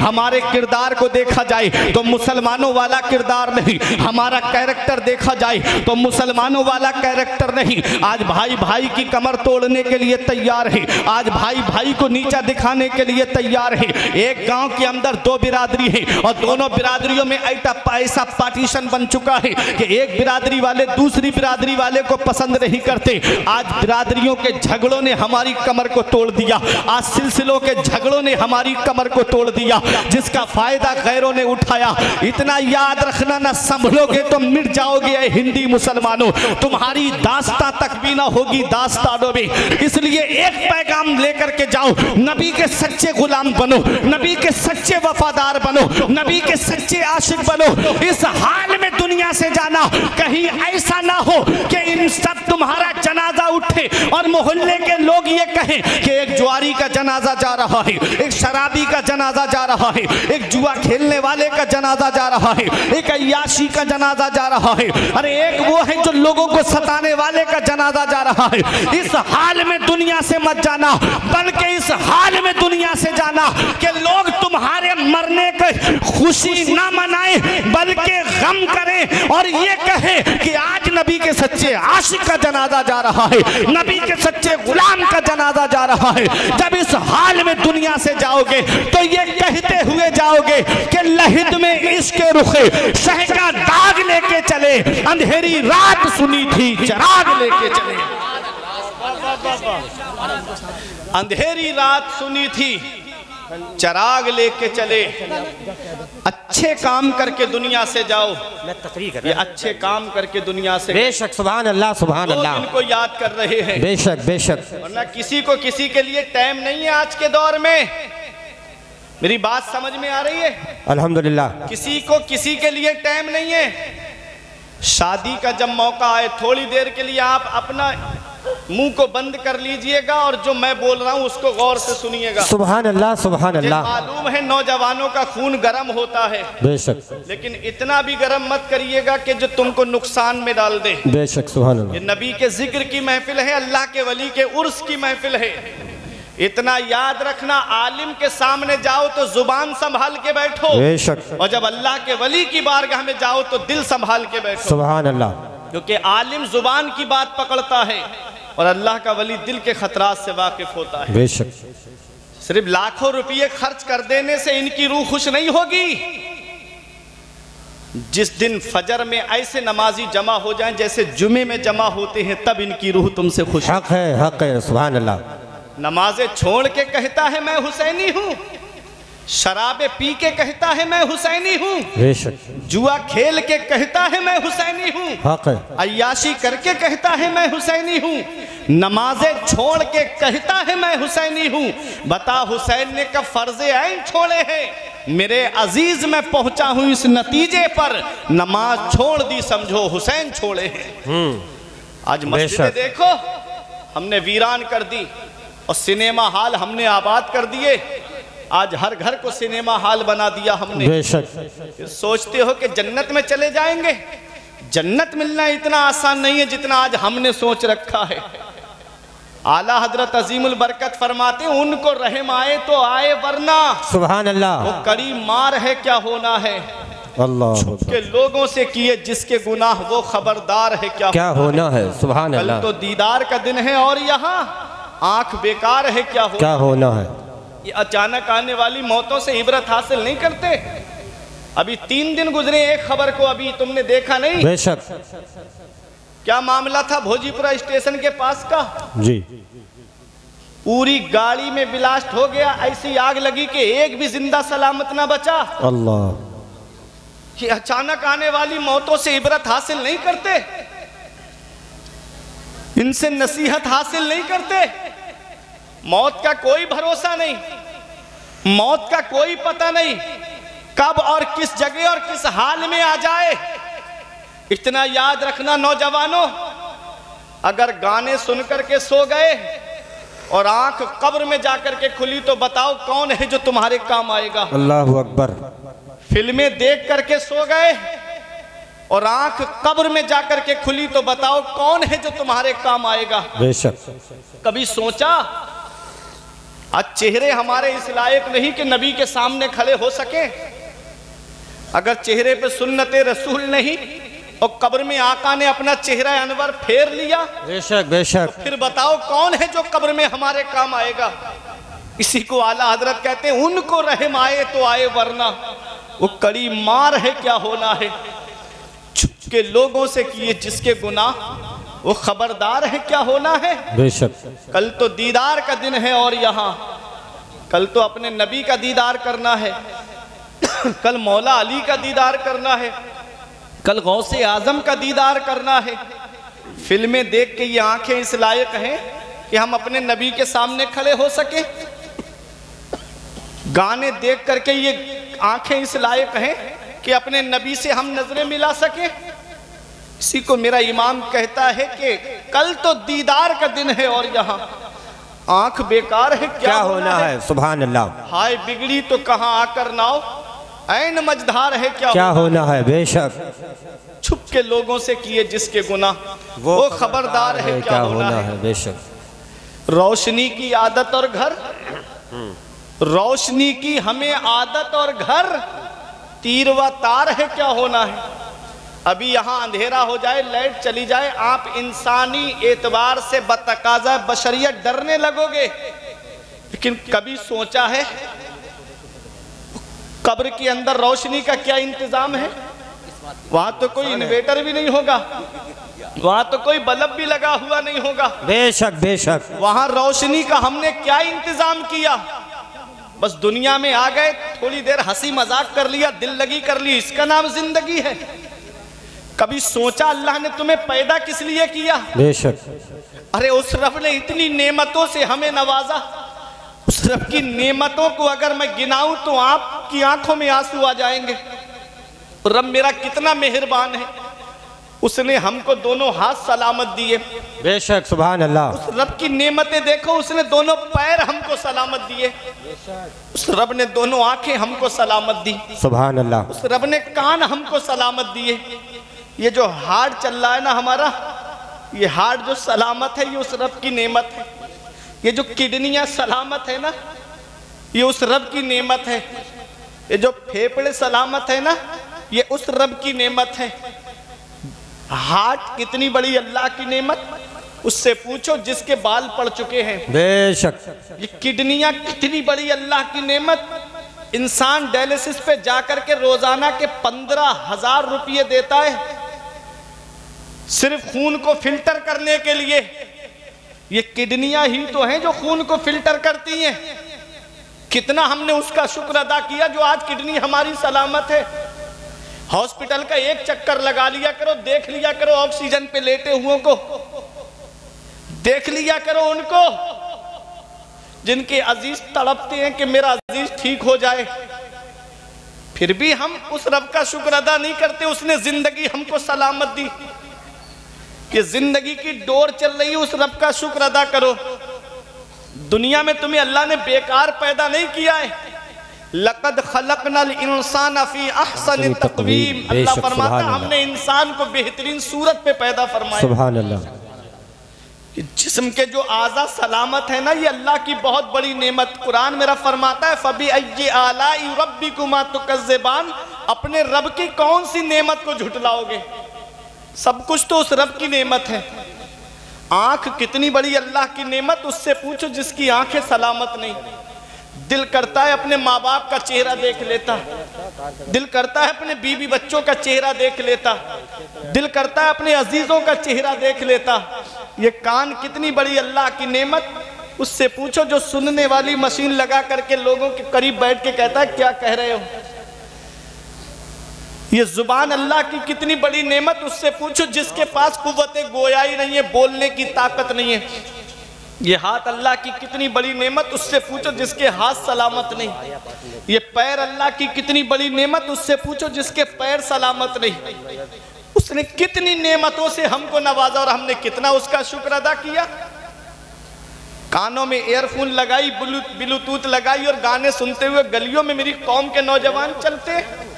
हमारे किरदार को देखा जाए तो मुसलमानों वाला किरदार नहीं, हमारा कैरेक्टर देखा जाए तो मुसलमानों वाला कैरेक्टर नहीं। आज भाई भाई की कमर तोड़ने के लिए तैयार है, आज भाई भाई को नीचा दिखाने के लिए तैयार है। एक गाँव के अंदर दो बिरादरी है और दोनों बिरादरियों में ऐसा पार्टीशन बन चुका है कि एक बिरादरी वाले दूसरी बिरादरी वाले को पसंद नहीं करते। आज बिरादरियों के झगड़ों ने हमारी कमर को तोड़ दिया, आज सिलसिलों के झगड़ों ने हमारी कमर को तोड़ दिया। जिसका फ़ायदा गैरों ने उठाया। इतना याद रखना ना, संभलोगे तो मिट जाओगे हिंदी मुसलमानों। तुम्हारी दास्ता तक भी ना होगी दास्तानों में इसलिए एक पैगाम लेकर के जाओ, नबी के सच्चे गुलाम बनो, नबी के सच्चे वफादार बनो, नबी के सच्चे आशिक बनो। इस हाल में दुनिया से जाना, कहीं ऐसा ना हो कि इन सब तुम्हारा जनाजा उठे और मोहल्ले के लोग ये कहें कि एक जुआरी का जनाजा जा रहा है, एक शराबी का जनाजा जा रहा है। एक जुआ खेलने वाले का जनाजा जा रहा है। एक अयाशी का जनाजा जा रहा है। अरे एक वो है जो लोगों को सताने वाले का जनाजा जा रहा है। इस हाल में दुनिया से मत जाना। बल्कि इस हाल में दुनिया से जाना कि लोग तुम्हारे मरने की खुशी ना मनाए, बल्कि गम करें और ये कहे कि आज नबी के सच्चे आशिक का जनाजा जा रहा है। नबी के सच्चे गुलाम का जनाजा जा रहा है। जब इस हाल में दुनिया से जाओगे तो ये कहते हुए जाओगे कि लहिद में इश्क रुखे शह का दाग लेके चले अंधेरी रात सुनी थी चराग लेके चले। अंधेरी रात सुनी थी चराग लेके चले। अच्छे काम करके दुनिया से जाओ। मैं तकरीर कर ये अच्छे काम करके दुनिया से बेशक सुबहान अल्लाह सुबहान अल्लाह इनको याद कर रहे हैं। बेशक बेशक। वरना किसी को किसी के लिए टाइम नहीं है आज के दौर में। मेरी बात समझ में आ रही है? अल्हम्दुलिल्लाह। किसी को किसी के लिए टाइम नहीं है। शादी का जब मौका आए थोड़ी देर के लिए आप अपना मुँह को बंद कर लीजिएगा और जो मैं बोल रहा हूँ उसको गौर से सुनिएगा। सुबहान अल्लाह सुबहान मुझे अल्लाह मालूम है नौजवानों का खून गर्म होता है। बेशक। लेकिन इतना भी गर्म मत करिएगा कि जो तुमको नुकसान में डाल दे। बेशक सुबहान ये नबी के ज़िक्र की महफिल है अल्लाह के वली के उर्स की महफिल है। इतना याद रखना आलिम के सामने जाओ तो ज़ुबान संभाल के बैठो। बेशक। और जब अल्लाह के वली की बारगाह में जाओ तो दिल संभाल के बैठो। सुबहान अल्लाह क्योंकि आलिम ज़ुबान की बात पकड़ता है और अल्लाह का वली दिल के खतरात से वाकिफ होता है। बेशक। सिर्फ़ लाखों रुपये खर्च कर देने से इनकी रूह खुश नहीं होगी। जिस दिन फजर में ऐसे नमाजी जमा हो जाएँ जैसे जुमे में जमा होते हैं तब इनकी रूह तुमसे खुश हक है हक है सुबहान अल्लाह नमाजें छोड़ के कहता है मैं हुसैनी हूँ। शराबे पी के कहता है मैं हुसैनी हूँ। जुआ खेल के कहता है मैं हुसैनी हूँ। अयाशी करके कहता है मैं हुसैनी हूँ। नमाजें छोड़ के कहता है मैं हुसैनी हूँ। बता हुसैन ने कब फर्जे ऐन छोड़े हैं। मेरे अज़ीज़ में पहुँचा हूँ इस नतीजे पर। नमाज़ छोड़ दी समझो हुसैन छोड़े हैं। आज मस्जिद देखो हमने वीरान कर दी। और सिनेमा हॉल हमने आबाद कर दिए। आज हर घर को सिनेमा हॉल बना दिया हमने। बेशक। सोचते हो कि जन्नत में चले जाएँगे? जन्नत मिलना इतना आसान नहीं है जितना आज हमने सोच रखा है। आला हज़रत अजीमुल बरकत फरमाते उनको रहम आए तो आए वरना। सुबह अल्लाह वो कड़ी मार है क्या होना है? अल्लाह। के लोगों से किए जिसके गुनाह वो खबरदार है क्या क्या होना है? कल अल्लाह तो दीदार का दिन है और यहाँ। आँख बेकार है क्या हो क्या होना है? ये अचानक आने वाली मौतों से इबरत हासिल नहीं करते। अभी तीन दिन गुजरे एक खबर को अभी तुमने देखा नहीं? बेशक। क्या मामला था भोजीपुरा स्टेशन के पास का? जी। पूरी गाड़ी में ब्लास्ट हो गया ऐसी आग लगी कि एक भी ज़िंदा सलामत ना बचा। अल्लाह। कि अचानक आने वाली मौतों से इबरत हासिल नहीं करते। इनसे नसीहत हासिल नहीं करते। मौत का कोई भरोसा नहीं। मौत का कोई पता नहीं कब और किस जगह और किस हाल में आ जाए। इतना याद रखना नौजवानों अगर गाने सुन करके सो गए और आँख कब्र में जाकर के खुली तो बताओ कौन है जो तुम्हारे काम आएगा। अल्लाह अकबर। फ़िल्में देख करके सो गए और आँख कब्र में जाकर के खुली तो बताओ कौन है जो तुम्हारे काम आएगा। बेशक। कभी सोचा आज चेहरे हमारे इस लायक नहीं कि नबी के सामने खड़े हो सके। अगर चेहरे पे सुन्नत रसूल नहीं और कब्र में आका ने अपना चेहरा अनवर फेर लिया बेशक बेशक। तो फिर बताओ कौन है जो कब्र में हमारे काम आएगा? इसी को आला हज़रत कहते हैं उनको रहम आए तो आए वरना। वो कड़ी मार है क्या होना है? छुप के लोगों से किए जिसके गुनाह वो खबरदार है क्या होना है? बेशक। कल तो दीदार का दिन है और यहाँ। कल तो अपने नबी का दीदार करना है। कल मौला अली का दीदार करना है। कल गौसे आज़म का दीदार करना है। फ़िल्में देख के ये आँखें इस लायक हैं कि हम अपने नबी के सामने खड़े हो सके। गाने देख करके ये आँखें इस लायक हैं कि अपने नबी से हम नज़रें मिला सके। इसी को मेरा इमाम कहता है कि कल तो दीदार का दिन है और यहाँ आँख बेकार है क्या, क्या होना है? है? सुबह अल्लाह हाय बिगड़ी तो कहाँ आकर नाव? ऐन मझधार है क्या, क्या होना है? बेशक। छुप के लोगों से किए जिसके गुना। वो, वो खबरदार है है क्या, क्या होना, है, है? बेशक। रोशनी की आदत और घर? रोशनी की हमें आदत और घर? तीर व तार है क्या होना है? अभी यहाँ अंधेरा हो जाए लाइट चली जाए आप इंसानी एतबार से बतकाजा बशरियत डरने लगोगे। लेकिन कभी सोचा है कब्र के अंदर रोशनी का क्या इंतज़ाम है? वहाँ तो कोई इन्वेटर भी नहीं होगा वहाँ तो कोई बल्ब भी लगा हुआ नहीं होगा। बेशक बेशक। वहाँ रोशनी का हमने क्या इंतज़ाम किया? बस दुनिया में आ गए थोड़ी देर हँसी मज़ाक कर लिया दिल लगी कर ली इसका नाम ज़िंदगी है। कभी सोचा अल्लाह ने तुम्हें पैदा किस लिए किया? बेशक। अरे उस रब ने इतनी नेमतों से हमें नवाजा। उस रब की नेमतों को अगर मैं गिनाऊं तो आपकी आँखों में आँसू आ जाएँगे। रब मेरा कितना मेहरबान है। उसने हमको दोनों हाथ सलामत दिए। बेशक सुबहान अल्लाह उस रब की नेमतें देखो उसने दोनों पैर हमको सलामत दिए। उस रब ने दोनों आँखें हमको सलामत दी। सुबहान अल्लाह उस रब ने कान हमको सलामत दिए। ये जो हार्ट चल रहा है ना हमारा ये हार्ट जो सलामत है ये उस रब की नेमत है। ये जो किडनियाँ सलामत है ना ये उस रब की नेमत है। ये जो फेफड़े सलामत है ना ये उस रब की नेमत है। हार्ट कितनी बड़ी अल्लाह की नेमत उससे पूछो जिसके बाल पड़ चुके हैं। बेशक। ये किडनियाँ कितनी बड़ी अल्लाह की नेमत। इंसान डायलिसिस पे जाकर के रोज़ाना के पंद्रह हज़ार रुपये देता है सिर्फ़ खून को फ़िल्टर करने के लिए। ये किडनियाँ ही तो हैं जो खून को फ़िल्टर करती हैं। कितना हमने उसका शुक्र अदा किया जो आज किडनी हमारी सलामत है। हॉस्पिटल का एक चक्कर लगा लिया करो, देख लिया करो ऑक्सीजन पे लेटे हुओं को। देख लिया करो उनको। जिनके अज़ीज़ तड़पते हैं कि मेरा अज़ीज़ ठीक हो जाए। फिर भी हम उस रब का शुक्र अदा नहीं करते, उसने ज़िंदगी हमको सलामत दी। कि ज़िंदगी की डोर चल रही है उस रब का शुक्र अदा करो। दुनिया में तुम्हें अल्लाह ने बेकार पैदा नहीं किया है। लकद खलक नल इंसान फ़ी अहसन तकवीम। अल्लाह फरमाता हमने इंसान को बेहतरीन सूरत पे पैदा फरमाया। अल्लाह। कि जिस्म के जो आज़ा सलामत है ना ये अल्लाह की बहुत बड़ी नेमत। कुरान मेरा फरमाता है फबी अय्य आला रब्बी कुमा अपने रब की कौन सी नेमत को झुटलाओगे? सब कुछ तो उस रब की नेमत है। आँख कितनी बड़ी अल्लाह की नेमत, उससे पूछो जिसकी आँखें सलामत नहीं। दिल करता है अपने माँ बाप का चेहरा देख लेता। दिल करता है अपने बीवी बच्चों का चेहरा देख लेता। दिल करता है अपने अजीजों का चेहरा देख लेता। ये कान कितनी बड़ी अल्लाह की नेमत, उससे पूछो जो सुनने वाली मशीन लगा करके लोगों के करीब बैठ के कहता है, क्या कह रहे हो? ये ज़ुबान अल्लाह की कितनी बड़ी नेमत उससे पूछो, जिसके पास कुत गोया ही नहीं है, बोलने की ताकत नहीं है। ये हाथ अल्लाह की कितनी बड़ी नेमत उससे पूछो, जिसके हाथ सलामत नहीं। ये पैर अल्लाह की कितनी बड़ी नेमत उससे पूछो, जिसके पैर सलामत नहीं। उसने कितनी नेमतों से हमको नवाजा और हमने कितना उसका शुक्र अदा किया? कानों में एयरफोन लगाई ब्लूटूथ लगाई और गाने सुनते हुए गलियों में मेरी कौम के नौजवान चलते। हैं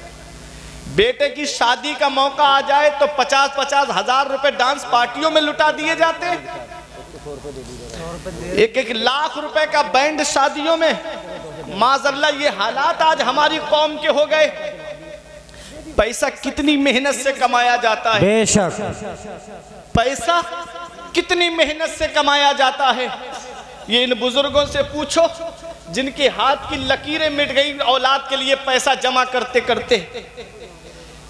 बेटे की शादी का मौका आ जाए तो पचास पचास हज़ार रुपए डांस पार्टियों में लुटा दिए जाते हैं। एक एक लाख रुपए का बैंड शादियों में। माजल्ला ये हालात आज हमारी कौम के हो गए। पैसा कितनी मेहनत से कमाया जाता है। बेशक। पैसा कितनी मेहनत से कमाया जाता है। ये इन बुज़ुर्गों से पूछो जिनके हाथ की लकीरें मिट गई औलाद के लिए पैसा जमा करते करते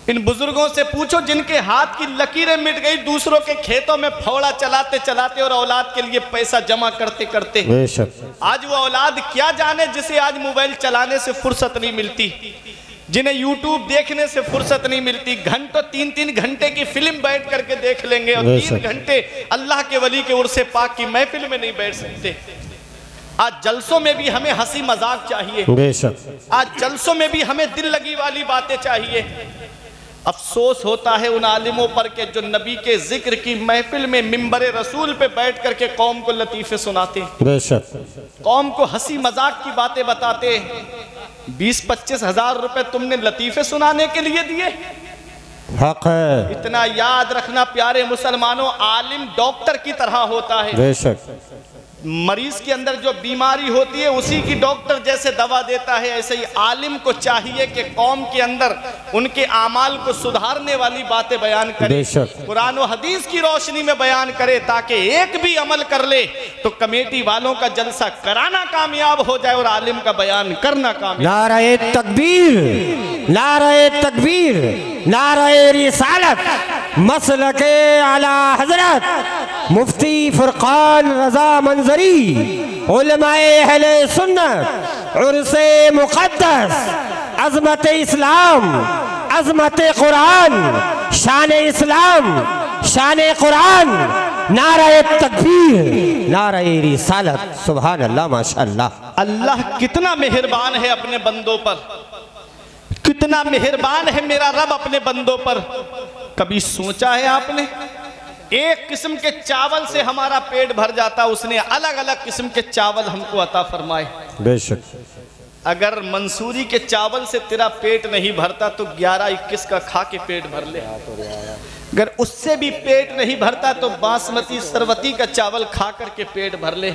इन बुज़ुर्गों से पूछो जिनके हाथ की लकीरें मिट गई दूसरों के खेतों में फौड़ा चलाते चलाते और औलाद के लिए पैसा जमा करते करते। आज वो औलाद क्या जाने जिसे आज मोबाइल चलाने से फुर्सत नहीं मिलती जिन्हें यूट्यूब देखने से फुर्सत नहीं मिलती। घंटों तीन तीन घंटे की फ़िल्म बैठ करके देख लेंगे और तीन घंटे अल्लाह के वली के उर्से पाक की महफिल में नहीं बैठ सकते। आज जलसों में भी हमें हँसी मज़ाक चाहिए। आज जलसों में भी हमें दिल लगी वाली बातें चाहिए। अफसोस होता है उन आलिमों पर के जो नबी के ज़िक्र की महफिल में मिंबर रसूल पे बैठ करके कौम को लतीफ़े सुनाते हैं। बेशक। कौम को हँसी मज़ाक की बातें बताते बीस पच्चीस हज़ार रुपए तुमने लतीफे सुनाने के लिए दिए। हक है। इतना याद रखना प्यारे मुसलमानों आलिम डॉक्टर की तरह होता है। बेशक। मरीज़ के अंदर जो बीमारी होती है उसी की डॉक्टर जैसे दवा देता है। ऐसे ही आलिम को चाहिए कि कौम के अंदर उनके आमाल को सुधारने वाली बातें बयान करे। कुरान और हदीस की रोशनी में बयान करे ताकि एक भी अमल कर ले तो कमेटी वालों का जलसा कराना कामयाब हो जाए और आलिम का बयान करना कामयाब। नाराए तकबीर नाराए तकबीर नाराए रिसालत। मसल के आला हज़रत मुफ्ती फुरकान रजा मंजरी अहले सुन्नत, उर्से मुकद्दस, अजमत इस्लाम, अजमत कुरान, शान इस्लाम, शान कुरान नाराए तकबीर नाराए रिसालत सुबह अल्लाह माशा अल्लाह कितना मेहरबान है अपने बंदों पर। कितना मेहरबान है मेरा रब अपने बंदों पर। कभी सोचा है आपने? एक किस्म के चावल से हमारा पेट भर जाता उसने अलग अलग किस्म के चावल हमको अता फरमाए। बेशक। अगर मंसूरी के चावल से तेरा पेट नहीं भरता तो ग्यारह इक्कीस का खा के पेट भर ले। अगर उससे भी पेट नहीं भरता तो बासमती सरवती का चावल खा करके पेट भर ले।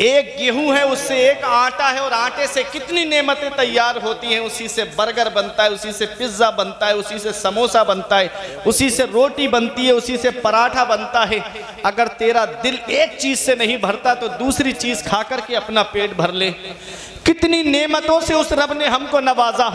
एक गेहूँ है, उससे एक आटा है और आटे से कितनी नेमतें तैयार होती हैं, उसी से बर्गर बनता है, उसी से पिज़्ज़ा बनता है, उसी से समोसा बनता है, उसी से रोटी बनती है, उसी से पराठा बनता है। अगर तेरा दिल एक चीज़ से नहीं भरता तो दूसरी चीज़ खा करके अपना पेट भर ले। कितनी नेमतों से उस रब ने हमको नवाजा।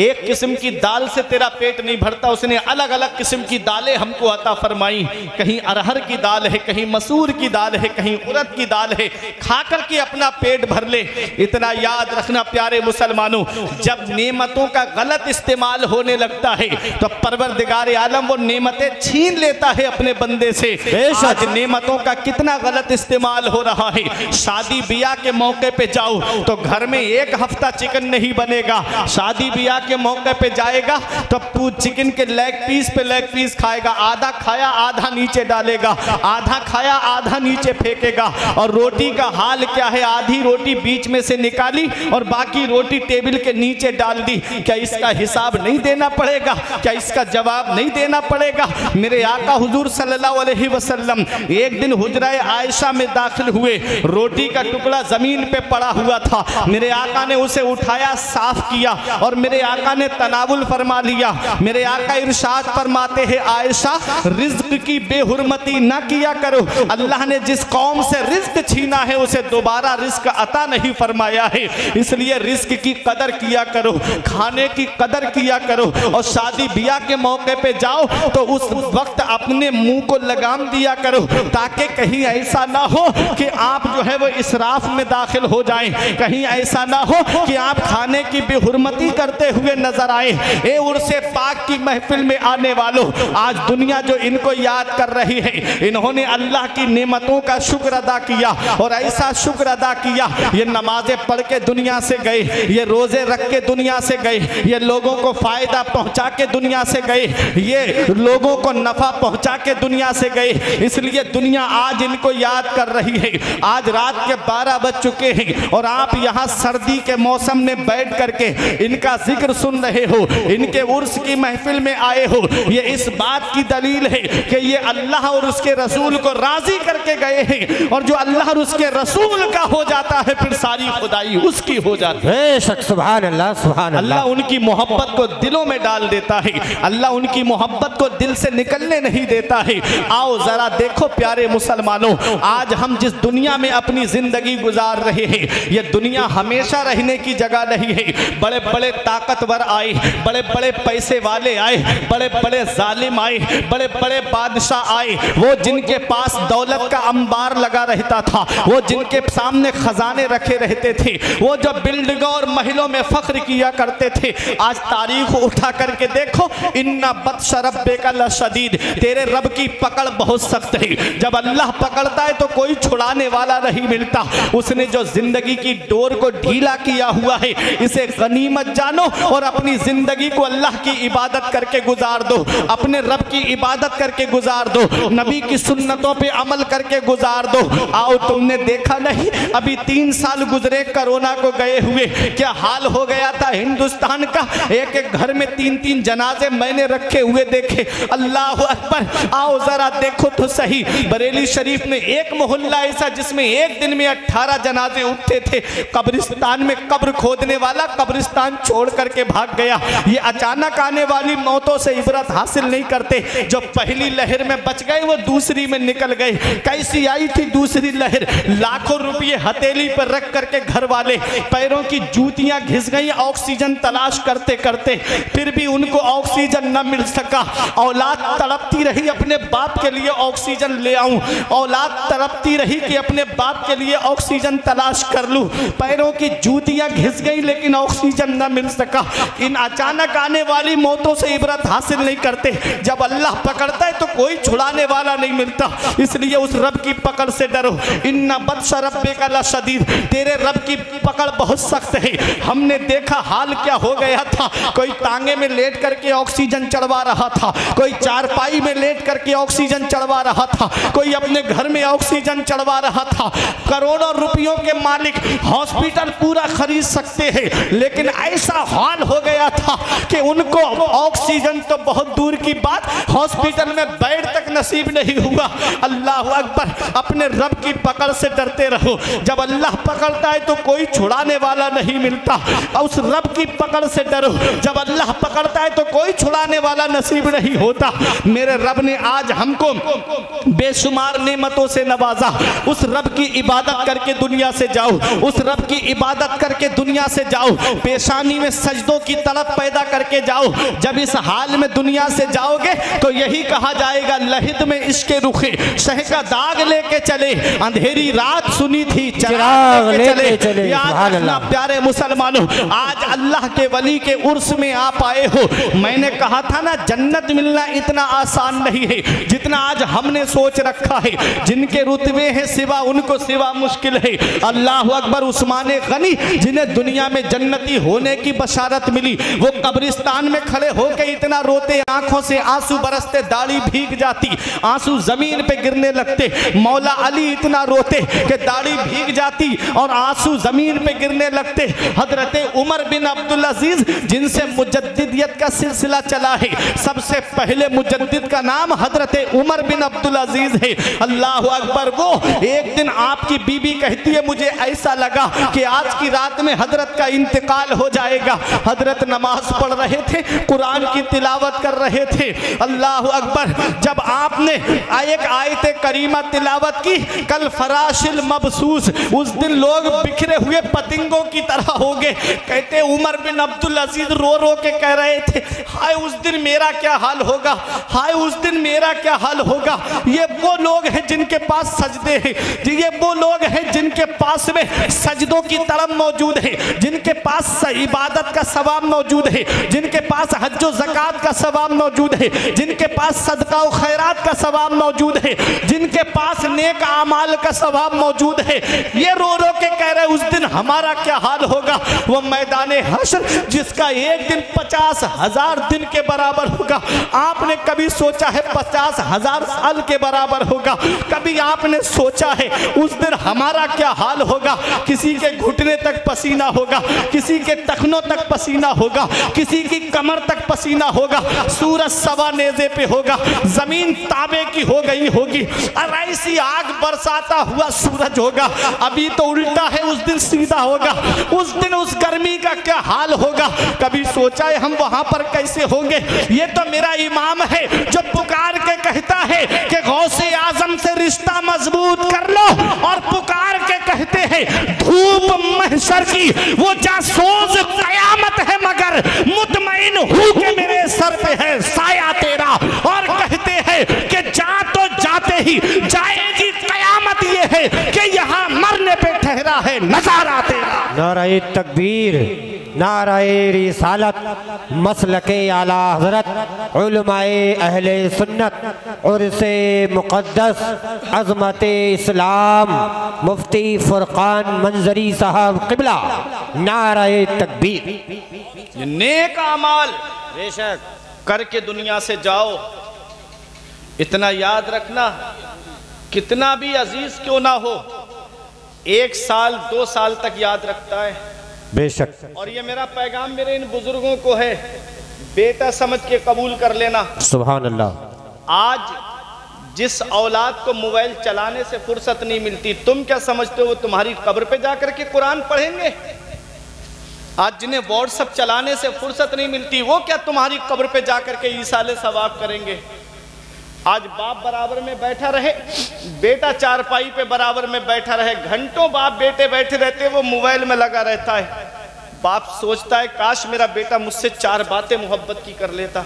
एक किस्म की दाल से तेरा पेट नहीं भरता उसने अलग अलग किस्म की दालें हमको अता फरमाई। कहीं अरहर की दाल है कहीं मसूर की दाल है कहीं उड़द की दाल है। खा करके अपना पेट भर ले। इतना याद रखना प्यारे मुसलमानों जब नेमतों का गलत इस्तेमाल होने लगता है तो परवरदिगार आलम वो नेमतें छीन लेता है अपने बंदे से। आज नेमतों का कितना गलत इस्तेमाल हो रहा है। शादी ब्याह के मौके पर जाओ तो घर में एक हफ़्ता चिकन नहीं बनेगा। शादी ब्याह के मौके पे जाएगा तो तू चिकन के लेग पीस पे लेग पीस खाएगा। आधा खाया, आधा नीचे डालेगा। आधा खाया, आधा नीचे फेंकेगा। और रोटी का हाल क्या है? आधी रोटी बीच में से निकाली और बाकी रोटी टेबल के नीचे डाल दी। क्या इसका हिसाब नहीं देना पड़ेगा? क्या इसका जवाब नहीं देना पड़ेगा? मेरे आका हुजूर सल्लल्लाहु अलैहि वसल्लम, एक दिन हुजरा आयशा में दाखिल हुए। रोटी का टुकड़ा ज़मीन पे पड़ा हुआ था। मेरे आका ने उसे उठाया, साफ़ किया और मेरे आका ने तनावुल फरमा लिया। मेरे आका इरशाद फरमाते हैं, आयशा, रिज्क की बेहुरमती ना किया करो। अल्लाह ने जिस कौम से रिज्क छीना है, उसे दोबारा रिस्क अता नहीं फरमाया है। इसलिए रिस्क की कदर किया करो, खाने की कदर किया करो और शादी ब्याह के मौके पे जाओ तो उस वक्त अपने मुँह को लगाम दिया करो ताकि कहीं ऐसा ना हो कि आप जो है वो इसराफ में दाखिल हो जाएँ। कहीं ऐसा ना हो कि आप खाने की बेहुरमती करते हुए नज़र आए। ए उर्से पाक की महफिल में आने वालों, आज दुनिया जो इनको याद कर रही है, इन्होंने अल्लाह की नेमतों का शुक्र अदा किया और ऐसा शुक्र अदा किया, ये नमाजें पढ़ के दुनिया से गए, ये रोज़े रख के दुनिया से गए, ये लोगों को फ़ायदा पहुँचा के दुनिया से गए, ये लोगों को नफा पहुँचा के दुनिया से गए। इसलिए दुनिया आज इनको याद कर रही है। आज रात के बारह बज चुके हैं और आप यहाँ जहाँ सर्दी के मौसम में बैठ करके इनका ज़िक्र सुन रहे हो इनके उर्स की महफिल में आए हो ये इस बात की दलील है कि ये अल्लाह और उसके रसूल को राज़ी करके गए हैं और जो अल्लाह और उसके रसूल का हो जाता है फिर सारी खुदाई उसकी हो जाती है। सुभान अल्लाह सुभान अल्लाह अल्लाह उनकी मोहब्बत को दिलों में डाल देता है अल्लाह उनकी मोहब्बत को दिल से निकलने नहीं देता है। आओ जरा देखो प्यारे मुसलमानों आज हम जिस दुनिया में अपनी ज़िंदगी गुजार रहे हैं ये दुनिया हमेशा रहने की जगह नहीं है। बड़े बड़े ताकतवर आए बड़े बड़े पैसे वाले आए बड़े बड़े जालिम आए बड़े बड़े बादशाह आए। वो जिनके पास दौलत का अंबार लगा रहता था, वो जिनके सामने खजाने रखे रहते थे, वो जो बिल्डिंगों और महलों में फख्र किया करते थे, आज तारीख उठा करके देखो, इन्ना बदशरबे का लशदीद, तेरे रब की पकड़ बहुत सख्त है। जब अल्लाह पकड़ता है तो कोई छुड़ाने वाला नहीं मिलता। उसने जो ज़िंदगी की डोर को ढीला किया हुआ है। इसे गनीमत जानो और अपनी ज़िंदगी को अल्लाह की इबादत करके गुजार दो। अपने रब की इबादत करके गुजार दो। नबी की सुन्नतों पे अमल करके गुजार दो। आओ, तुमने देखा नहीं? अभी तीन साल गुजरे, कोरोना को गए हुए। क्या हाल हो गया था हिंदुस्तान का? एक एक घर में तीन तीन जनाजे मैंने रखे हुए देखे। अल्लाह अकबर, आओ जरा देखो तो सही। बरेली शरीफ में एक मोहल्ला ऐसा जिसमें एक दिन में अट्ठारह जनाजे उठते थे। कब्रिस्तान में कब्र खोदने वाला कब्रिस्तान छोड़ करके भाग गया। ये अचानक आने वाली मौतों से इबरत हासिल नहीं करते। जो पहली लहर में बच गए, वो दूसरी में निकल गए। कैसी आई थी दूसरी लहर? लाखों रुपये हथेली पर रख करके घर वाले पैरों की जूतियाँ घिस गई, ऑक्सीजन तलाश करते करते। फिर भी उनको ऑक्सीजन न मिल सका। औलाद तड़पती रही अपने बाप के लिए ऑक्सीजन ले आऊँ। औलाद तड़पती रही कि अपने बाप के लिए ऑक्सीजन तलाश कर लूँ। पैरों की जूतियाँ घिस गई, लेकिन ऑक्सीजन न मिल सका। इन अचानक आने वाली मौतों से इबरत हासिल नहीं करते। जब अल्लाह पकड़ता है तो कोई छुड़ाने वाला नहीं मिलता। इसलिए उस रब की पकड़ से डरो। इन्ना बदशरबे का लशदीद। तेरे रब की पकड़ बहुत सख्त है। हमने देखा हाल क्या हो गया था। कोई तांगे में लेट करके ऑक्सीजन चढ़वा रहा था। कोई चारपाई में लेट करके ऑक्सीजन चढ़वा रहा था। कोई अपने घर में ऑक्सीजन चढ़वा रहा था। करोड़ों रुपयों के मालिक हॉस्पिटल पूरा खरीद सकते हैं। लेकिन ऐसा हाल हो गया था कि उनको ऑक्सीजन तो बहुत दूर की बात, हॉस्पिटल में बेड तक नसीब नहीं हुआ। अल्लाह अकबर, अपने रब की पकड़ से डरते रहो। जब अल्लाह पकड़ता है तो कोई छुड़ाने वाला नहीं मिलता। उस रब की पकड़ से डरो। जब अल्लाह पकड़ता है तो कोई छुड़ाने वाला नसीब नहीं होता। मेरे रब ने आज हमको बेशुमार नेमतों से नवाजा। उस रब की इबादत करके दुनिया से जाओ। उस रब की इबादत करके दुनिया से जाओ पेशानी में सजदों की तड़प पैदा करके जाओ। जब इस हाल में दुनिया से जाओगे तो यही कहा जाएगा लहिद में इसके रुखे शह का दाग लेके चले अंधेरी रात सुनी थी चिराग लेके चले, याद रखना अल्लाह। प्यारे मुसलमानों आज अल्लाह के वली के उर्स में आप आए हो। मैंने कहा था ना जन्नत मिलना इतना आसान नहीं है जितना आज हमने सोच रखा है। जिनके रुतबे हैं सिवा उनको सिवा मुश्किल है। अल्लाह अकबर उस्मान गनी, जिन्हें दुनिया में जन्नती होने की बशारत मिली। वो कब्रिस्तान में खड़े होकर इतना रोते, आँखों से आँसू बरसते, दाढ़ी भीग जाती, आँसू ज़मीन पे गिरने लगते। मौला अली इतना रोते कि दाढ़ी भीग जाती और आँसू ज़मीन पे गिरने लगते। हज़रत उमर बिन अब्दुल अज़ीज़, जिनसे मुजद्दिदियत का सिलसिला चला है। सबसे पहले मुजद्दिद का नाम हज़रत उमर बिन अब्दुल अज़ीज़ है। अल्लाह अकबर, वो एक दिन आपकी बीबी कहती है, मुझे ऐसा लगा कि आज की रात में हज़रत का इंतकाल हो जाएगा। हज़रत नमाज़ पढ़ रहे थे कुरान की तिलावत कर रहे थे। अल्लाह अकबर जब आपने एक आयत करीमा तिलावत की कल फराशिल मबसूस उस दिन लोग बिखरे हुए पतिंगों की तरह हो गए। कहते उमर बिन अब्दुल अज़ीज़ रो रो के कह रहे थे हाय उस दिन मेरा क्या हाल होगा? हाय उस दिन मेरा क्या हाल होगा? ये वो लोग हैं जिनके पास सजदे हैं। ये वो लोग हैं जिनके पास में सजदों की तरफ़ मौजूद है, जिनके पास इबादत का सवाब मौजूद है, जिनके पास हज्जो जक़ात का सवाब मौजूद है, जिनके पास सदका व खैरात का सवाब मौजूद है, जिनके पास नेक आमाल का सवाब मौजूद है। ये रो रो के कह रहे उस दिन हमारा क्या हाल होगा? वो मैदान हशर, जिसका एक दिन पचास हज़ार दिन के बराबर होगा। आपने कभी सोचा है पचास हज़ार साल के बराबर होगा? कभी आपने सोचा है, उस दिन हमारा क्या हाल होगा? किसी के के घुटने तक पसीना होगा, किसी के टखनों तक पसीना होगा, किसी की कमर तक पसीना होगा, सूरज सवा नेजे पे होगा, ज़मीन ताबे की हो गई होगी और ऐसी आग बरसाता हुआ सूरज होगा, अभी तो उल्टा है, उस दिन सीधा होगा, उस दिन उस गर्मी का क्या हाल होगा, कभी सोचा है हम वहाँ पर कैसे होंगे? ये तो मेरा इमाम है, जो पुकार के कहता है कि गौसे आज़म से रिश्ता मज़बूत कर लो, और पुकार के कहते हैं, धूप महशर की वो जासोज कयामत है मगर मुतमिन हूँ मेरे सर पे है, साया तेरा। और कहते हैं कि जा तो जाते ही जाएगी है कि यहाँ मरने पे ठहरा है नज़ारा तेरा। नाराय तकबीर नाराय रिसालत मसलक आला हज़रत उलमाए अहले सुन्नत और से मुक़द्दस अजमत इस्लाम मुफ्ती फ़ुरक़ान मंजरी साहब किबला नाराय तकबीर। नेक अमाल बेशक करके दुनिया से जाओ। इतना याद रखना कितना भी अज़ीज़ क्यों ना हो एक साल दो साल तक याद रखता है। बेशक। और ये मेरा पैगाम मेरे इन बुज़ुर्गों को है बेटा समझ के कबूल कर लेना। सुबह अल्लाह आज जिस औलाद को मोबाइल चलाने से फुर्सत नहीं मिलती तुम क्या समझते हो तुम्हारी कब्र पे जाकर के कुरान पढ़ेंगे? आज जिन्हें व्हाट्सअप चलाने से फुर्सत नहीं मिलती वो क्या तुम्हारी कब्र पे जाकर के ईसाले सवाब करेंगे? आज बाप बराबर में बैठा रहे, बेटा चारपाई पे बराबर में बैठा रहे, घंटों बाप बेटे बैठे रहते वो मोबाइल में लगा रहता है। बाप सोचता है, काश मेरा बेटा मुझसे चार बातें मोहब्बत की कर लेता।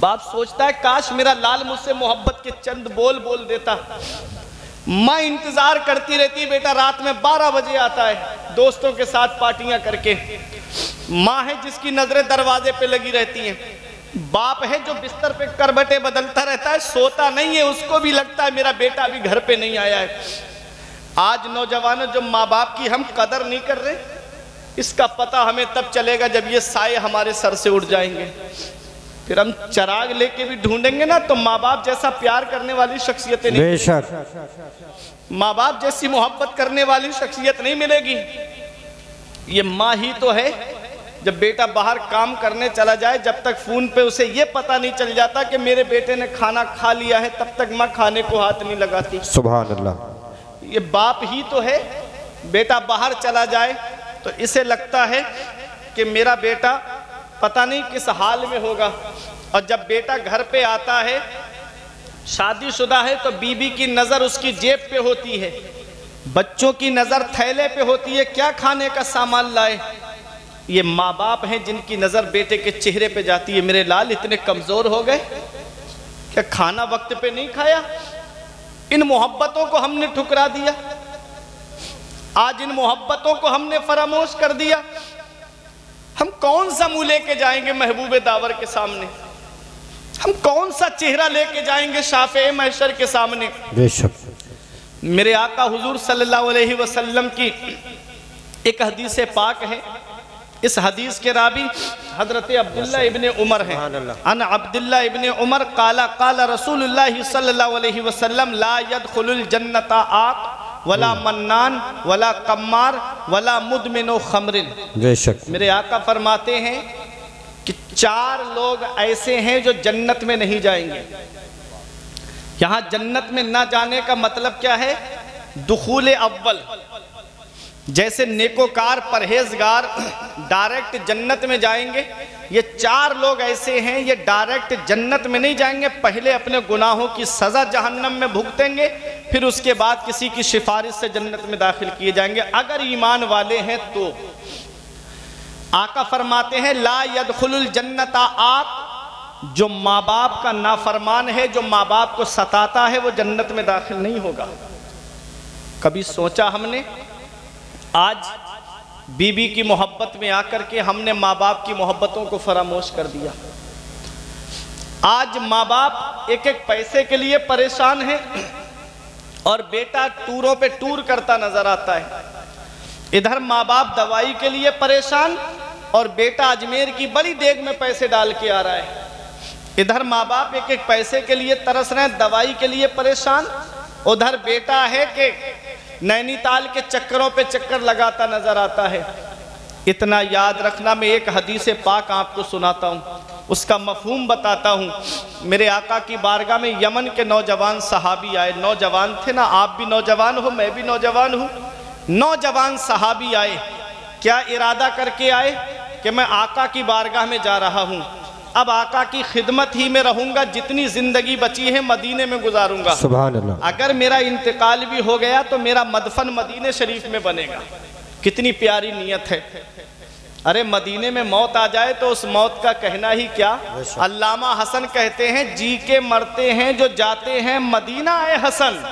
बाप सोचता है, काश मेरा लाल मुझसे मोहब्बत के चंद बोल बोल देता। माँ इंतज़ार करती रहती बेटा रात में बारह बजे आता है, दोस्तों के साथ पार्टियाँ करके। माँ है जिसकी नज़रें दरवाजे पे लगी रहती हैं। बाप है जो बिस्तर पे करबटे बदलता रहता है सोता नहीं है उसको भी लगता है मेरा बेटा अभी घर पे नहीं आया है। आज नौजवानों जो माँ बाप की हम कदर नहीं कर रहे इसका पता हमें तब चलेगा जब ये साए हमारे सर से उड़ जाएँगे। फिर हम चराग लेके भी ढूंढेंगे ना तो माँ बाप जैसा प्यार करने वाली शख्सियतें नहीं। बेशक। माँ बाप जैसी मोहब्बत करने वाली शख्सियत नहीं मिलेगी। ये माँ ही तो है जब बेटा बाहर काम करने चला जाए जब तक फ़ोन पे उसे ये पता नहीं चल जाता कि मेरे बेटे ने खाना खा लिया है तब तक माँ खाने को हाथ नहीं लगाती। सुबह अल्लाह ये बाप ही तो है। बेटा बाहर चला जाए तो इसे लगता है कि मेरा बेटा पता नहीं किस हाल में होगा। और जब बेटा घर पे आता है शादीशुदा है तो बीबी की नज़र उसकी जेब पे होती है। बच्चों की नज़र थैले पे होती है क्या खाने का सामान लाए? ये माँ बाप हैं जिनकी नज़र बेटे के चेहरे पे जाती है। मेरे लाल इतने कमज़ोर हो गए। क्या खाना वक्त पे नहीं खाया? इन मोहब्बतों को हमने ठुकरा दिया। आज इन मोहब्बतों को हमने फरामोश कर दिया। हम कौन सा मुँह लेके जाएँगे महबूब दावर के सामने? हम कौन सा चेहरा लेके जाएँगे शाफे महशर के सामने? बेशक। मेरे आका हुजूर सल्लल्लाहु अलैहि वसल्लम की एक हदीस पाक है। इस हदीस के रावी हज़रत अब्दुल्ला इब्ने उमर हैं। अन अब्दुल्ला इब्ने उमर काला काला रसूलुल्लाह सल्लल्लाहु अलैहि वसल्लम ला जन्नता आक वला मन्नान वला कम्मार वला मुदमिनो खमरिन। बेशक। मेरे आका फरमाते हैं कि चार लोग ऐसे हैं जो जन्नत में नहीं जाएँगे। यहाँ जन्नत में ना जाने का मतलब क्या है? दुखूल अव्वल। जैसे नेकोकार परहेजगार डायरेक्ट जन्नत में जाएँगे, ये चार लोग ऐसे हैं, ये डायरेक्ट जन्नत में नहीं जाएँगे, पहले अपने गुनाहों की सज़ा जहन्नम में भुगतेंगे, फिर उसके बाद किसी की सिफारिश से जन्नत में दाखिल किए जाएँगे। अगर ईमान वाले हैं तो। आका फरमाते हैं, ला यदखुलुल जन्नता, आप जो माँ बाप का नाफरमान है, जो माँ बाप को सताता है, वो जन्नत में दाखिल नहीं होगा। कभी सोचा हमने आज बीबी की मोहब्बत में आकर के हमने माँ बाप की मोहब्बतों को फरामोश कर दिया। आज माँ बाप एक एक पैसे के लिए परेशान है और बेटा टूरों पे टूर करता नज़र आता है। इधर माँ बाप दवाई के लिए परेशान और बेटा अजमेर की बड़ी देग में पैसे डाल के आ रहा है। इधर माँ बाप एक एक पैसे के लिए तरस रहे हैं, दवाई के लिए परेशान। उधर बेटा है कि नैनीताल के चक्करों पे चक्कर लगाता नज़र आता है। इतना याद रखना मैं एक हदीस पाक आपको सुनाता हूँ। उसका मफहूम बताता हूँ। मेरे आका की बारगाह में यमन के नौजवान सहाबी आए। नौजवान थे ना, आप भी नौजवान हो, मैं भी नौजवान हूँ। नौजवान सहाबी आए। क्या इरादा करके आए कि मैं आका की बारगाह में जा रहा हूँ? अब आका की खिदमत ही में रहूँगा जितनी ज़िंदगी बची है मदीने में गुजारूँगा। अल्लाह अगर मेरा इंतकाल भी हो गया तो मेरा मदफन मदीने शरीफ में बनेगा। कितनी प्यारी नीयत है। अरे मदीने में मौत आ जाए तो उस मौत का कहना ही क्या? अल्लामा हसन कहते हैं जी के मरते हैं जो जाते हैं मदीना ए हसन।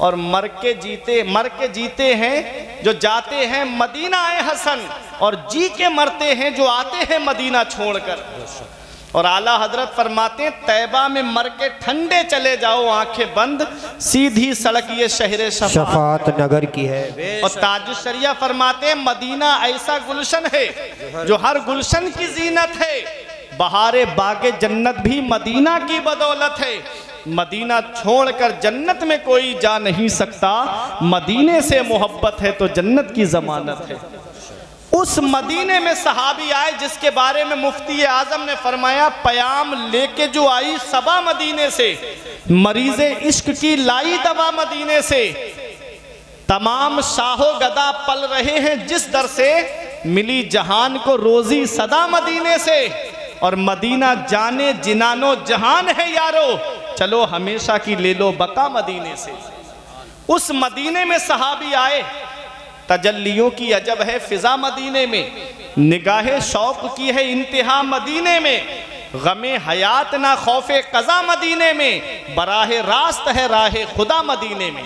और मर के जीते मर के जीते हैं जो जाते हैं मदीना ए हसन और जी के मरते हैं जो आते हैं मदीना छोड़कर। और आला हज़रत फरमाते हैं तैबा में मर के ठंडे चले जाओ आँखें बंद सीधी सड़क ये शहर शफात। नगर की है। और ताजुशरिया फरमाते हैं मदीना ऐसा गुलशन है जो हर गुलशन की जीनत है। बहारे बागे जन्नत भी मदीना की बदौलत है। मदीना छोड़कर जन्नत में कोई जा नहीं सकता। मदीने से मोहब्बत है तो जन्नत की जमानत है। उस मदीने में सहाबी आए जिसके बारे में मुफ्ती आज़म ने फरमाया, पयाम लेके जो आई सबा मदीने से, मरीज़ इश्क की लाई दवा मदीने से। तमाम शाहो गदा पल रहे हैं जिस दर से मिली जहान को रोजी सदा मदीने से। और मदीना जाने जिनानो जहान है यारो। चलो हमेशा की ले लो बका मदीने से। उस मदीने में सहाबी आए, तजल्लियों की अजब है फिजा मदीने में। निगाह शौक की है इंतहा मदीने में। गमे हयात ना खौफे कज़ा मदीने में। बराह रास्त है राह खुदा मदीने में।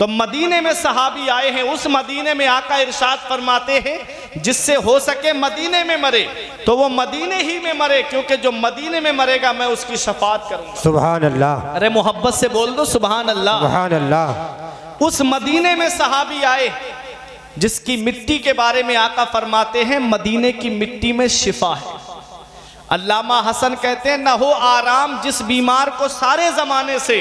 तो मदीने में सहाबी आए हैं उस मदीने में आका इरशाद फरमाते हैं जिससे हो सके मदीने में मरे। तो वो मदीने ही में मरे क्योंकि जो मदीने में मरेगा मैं उसकी शफात करूँगा। सुभान अल्लाह अरे मोहब्बत से बोल दो सुबहान अल्लाह सुभान अल्लाह उस मदीने में सहाबी आए जिसकी मिट्टी के बारे में आका फरमाते हैं मदीने की मिट्टी में शिफा है। अल्लामा हसन कहते हैं, न हो आराम जिस बीमार को सारे जमाने से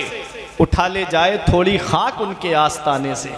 उठा ले जाए थोड़ी खाक उनके आस्ताने से।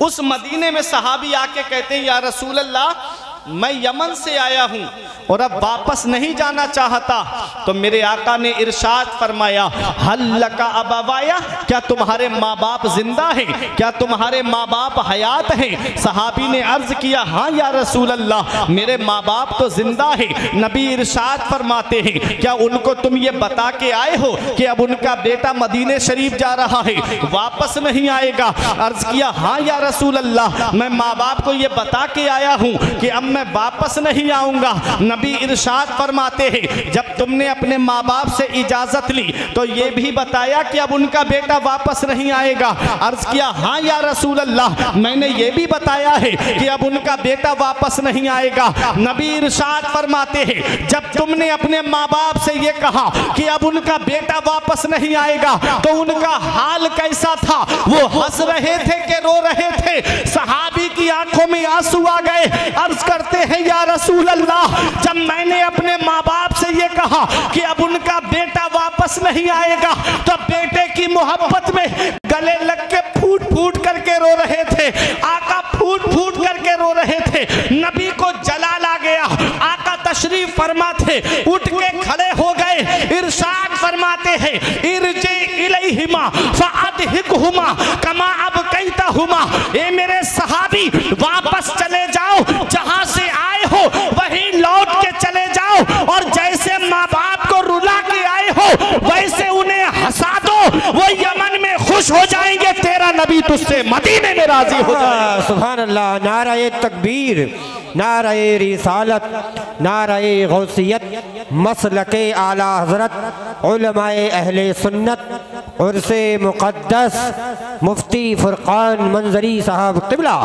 उस मदीने में सहाबी आके कहते हैं, या रसूल अल्लाह मैं यमन से आया हूँ और अब वापस नहीं जाना चाहता। तो मेरे आका ने इरशाद फरमाया, हल का अबावाया? क्या तुम्हारे माँ बाप ज़िंदा हैं? क्या तुम्हारे माँ बाप हयात हैं? सहाबी ने अर्ज़ किया हाँ या रसूल अल्लाह मेरे माँ बाप तो ज़िंदा है। नबी इरशाद फरमाते हैं, क्या उनको तुम ये बता के आए हो कि अब उनका बेटा मदीने शरीफ जा रहा है? वापस नहीं आएगा। अर्ज़ किया हाँ या रसूल अल्लाह मैं माँ बाप को ये बता के आया हूँ कि अब मैं वापस नहीं आऊँगा। नबी इरशाद फरमाते हैं, जब तुमने अपने माँ बाप से इजाज़त ली तो ये भी बताया कि अब उनका बेटा वापस नहीं आएगा। अर्ज़ किया हाँ या रसूल अल्लाह मैंने ये भी बताया है कि अब उनका बेटा वापस नहीं आएगा। नबी इरशाद फरमाते हैं, जब तुमने अपने माँ बाप से ये कहा कि अब उनका बेटा वापस नहीं आएगा तो उनका हाल कैसा था? वो हंस रहे थे कि रो रहे थे? सहाबी की आँखों में आँसू आ गए। अर्ज़ करते हैं, या रसूल अल्लाह जब मैंने अपने माँ बाप से ये कहा कि अब उनका बेटा वापस नहीं आएगा तो बेटे की मोहब्बत में गले लग के फूट फूट करके रो रहे थे। आका फूट फूट करके रो रहे थे। नबी को जलाल आ गया। आका तशरीफ़ फरमा थे। उठ के खड़े हो गए। इरशाद फरमाते हैं, इरजे इलैहिमा, फअदहिकहुमा, कमा अब कैता हुमा ए मेरे सहाबी, वापस चले जाओ, जहाँ से आए हो, वहीं लौट के चले जाओ, और जैसे माँ बाप को रुला के आए हो, वैसे उन्हें हंसा दो, वो यमन में खुश हो जाएँगे, तेरा नबी तुझसे मदीने में राज़ी हो जाएगा। सुभान अल्लाह नाराय तकबीर नाराय रिसालत नाराय गौसियत, मसलक आला हज़रत अहले सुन्नत, उर्से मुक़द्दस, मुफ्ती फुरकान मंजरी साहब किबला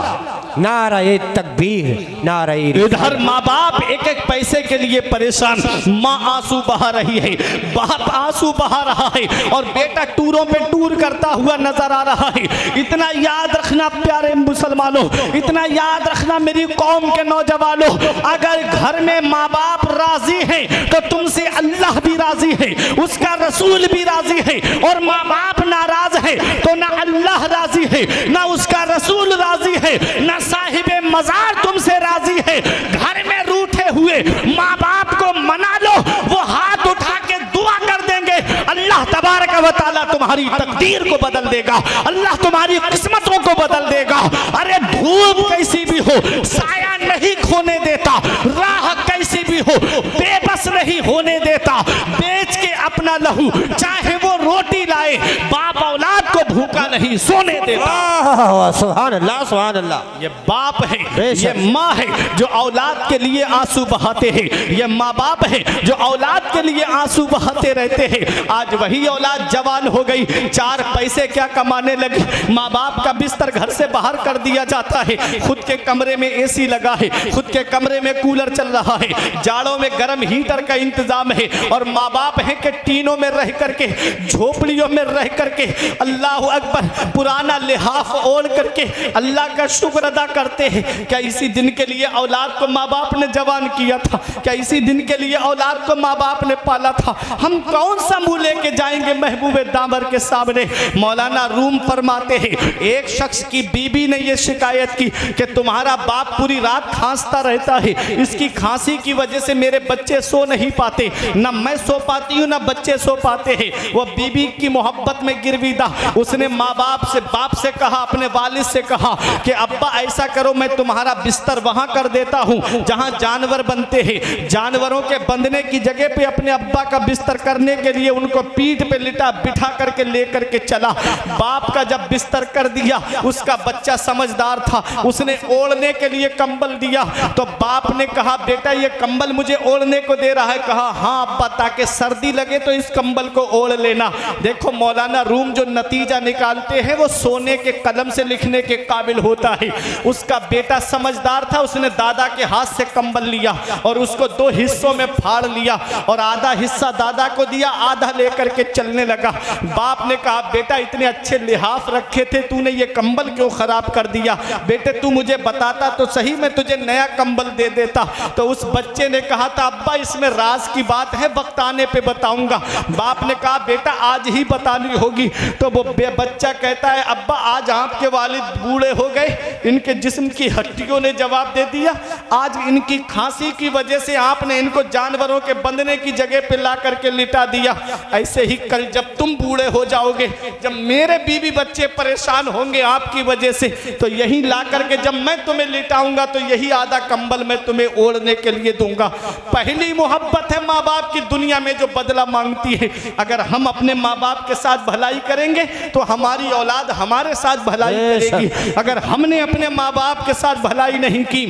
नाराय तकबीर नाराय इधर माँ बाप एक एक पैसे के लिए परेशान, माँ आँसू बहा रही है, बाप आँसू बहा रहा है, और बेटा टूरों पे टूर करता हुआ नज़र आ रहा है। इतना याद रखना प्यारे मुसलमानों, इतना याद रखना मेरी कौम के नौजवानों, अगर घर में माँ बाप राज़ी हैं तो तुमसे अल्लाह भी राज़ी है, उसका रसूल भी राज़ी है, और माँ बाप नाराज़ है तो ना अल्लाह राज़ी है, ना उसका रसूल राज़ी है, ना साहिब मजार तुमसे राज़ी है। घर में रूठे हुए माँ बाप को मना लो, वो हाथ उठा के दुआ कर देंगे अल्लाह तबारक वाली तुम्हारी तकदीर को बदल देगा। अल्लाह तुम्हारी किस्मतों को बदल देगा। अरे धूप कैसी भी हो साया नहीं खोने देता। राह कैसी भी हो बेबस नहीं होने देता। बेच के अपना लहू चाहे वो रोटी लाए बाप औलाद भूखा नहीं सोने देता। सुभान अल्लाह सुभान अल्लाह ये बाप है ये माँ है जो औलाद के लिए आँसू बहाते हैं। ये माँ बाप है जो औलाद के लिए आँसू बहाते रहते हैं। आज वही औलाद जवान हो गई चार पैसे क्या कमाने लगी? माँ बाप का बिस्तर घर से बाहर कर दिया जाता है। खुद के कमरे में एसी लगा है खुद के कमरे में कूलर चल रहा है। जाड़ों में गर्म हीटर का इंतज़ाम है और माँ बाप है कि टीनों में रह करके झोपड़ियों में रह करके अल्लाह अकबर, पुराना लिहाफ ओढ़ करके अल्लाह का शुक्र अदा करते हैं। क्या इसी दिन के लिए औलाद को माँ बाप ने जवान किया था? क्या इसी दिन के लिए औलाद को माँ बाप ने पाला था? हम कौन सा मुँह लेके जाएँगे महबूब दामर के सामने? मौलाना रूम फरमाते हैं, एक शख्स की बीबी ने यह शिकायत की कि तुम्हारा बाप पूरी रात खांसता रहता है। इसकी खांसी की वजह से मेरे बच्चे सो नहीं पाते। ना मैं सो पाती हूँ, ना बच्चे सो पाते हैं। वो बीबी की मोहब्बत में गिरविदा उसने माँ बाप से बाप से कहा, अपने वालिद से कहा कि, अब्बा, ऐसा करो, मैं तुम्हारा बिस्तर वहाँ कर देता हूँ, जहाँ जानवर बनते हैं। जानवरों के बंधने की जगह पे अपने अब्बा का बिस्तर करने के लिए उनको पीठ पे लिटा, बिठा करके लेकर के चला। बाप का जब बिस्तर कर दिया, उसका बच्चा समझदार था। उसने ओढ़ने के लिए कंबल दिया। तो बाप ने कहा, बेटा, ये कंबल मुझे ओढ़ने को दे रहा है। कहा हाँ अब्बा, ताकि सर्दी लगे तो इस कंबल को ओढ़ लेना। देखो, मौलाना रूम जो नतीजा निकालते हैं, वो सोने के कलम से लिखने के काबिल होता है। उसका बेटा समझदार था, उसने दादा के हाथ से कंबल लिया और उसको दो हिस्सों में फाड़ लिया और आधा हिस्सा दादा को दिया, आधा लेकर के चलने लगा। बाप ने कहा, बेटा, इतने अच्छे लिहाफ रखे थे, तूने ये कंबल क्यों खराब कर दिया? बेटे, तू मुझे बताता तो सही, मैं तुझे नया कंबल दे देता। तो उस बच्चे ने कहा था अब्बा, इसमें राज की बात है वक्त आने पे बताऊँगा। बाप ने कहा, बेटा, आज ही बतानी होगी। तो वो बच्चा कहता है, अब्बा, आज आपके वालिद बूढ़े हो गए। इनके जिस्म की हड्डियों ने जवाब दे दिया। आज इनकी खांसी की वजह से आपने इनको जानवरों के बंधने की जगह पे ला करके लिटा दिया। ऐसे ही कल जब तुम बूढ़े हो जाओगे, जब मेरे बीवी बच्चे परेशान होंगे आपकी वजह से तो यही ला करके जब मैं तुम्हें लिटाऊँगा तो यही आधा कंबल मैं तुम्हें ओढ़ने के लिए दूँगा। पहली मोहब्बत है माँ बाप की दुनिया में जो बदला मांगती है। अगर हम अपने माँ बाप के साथ भलाई करेंगे तो हमारी औलाद हमारे साथ भलाई। करेगी। अगर हमने अपने माँ बाप के साथ भलाई नहीं की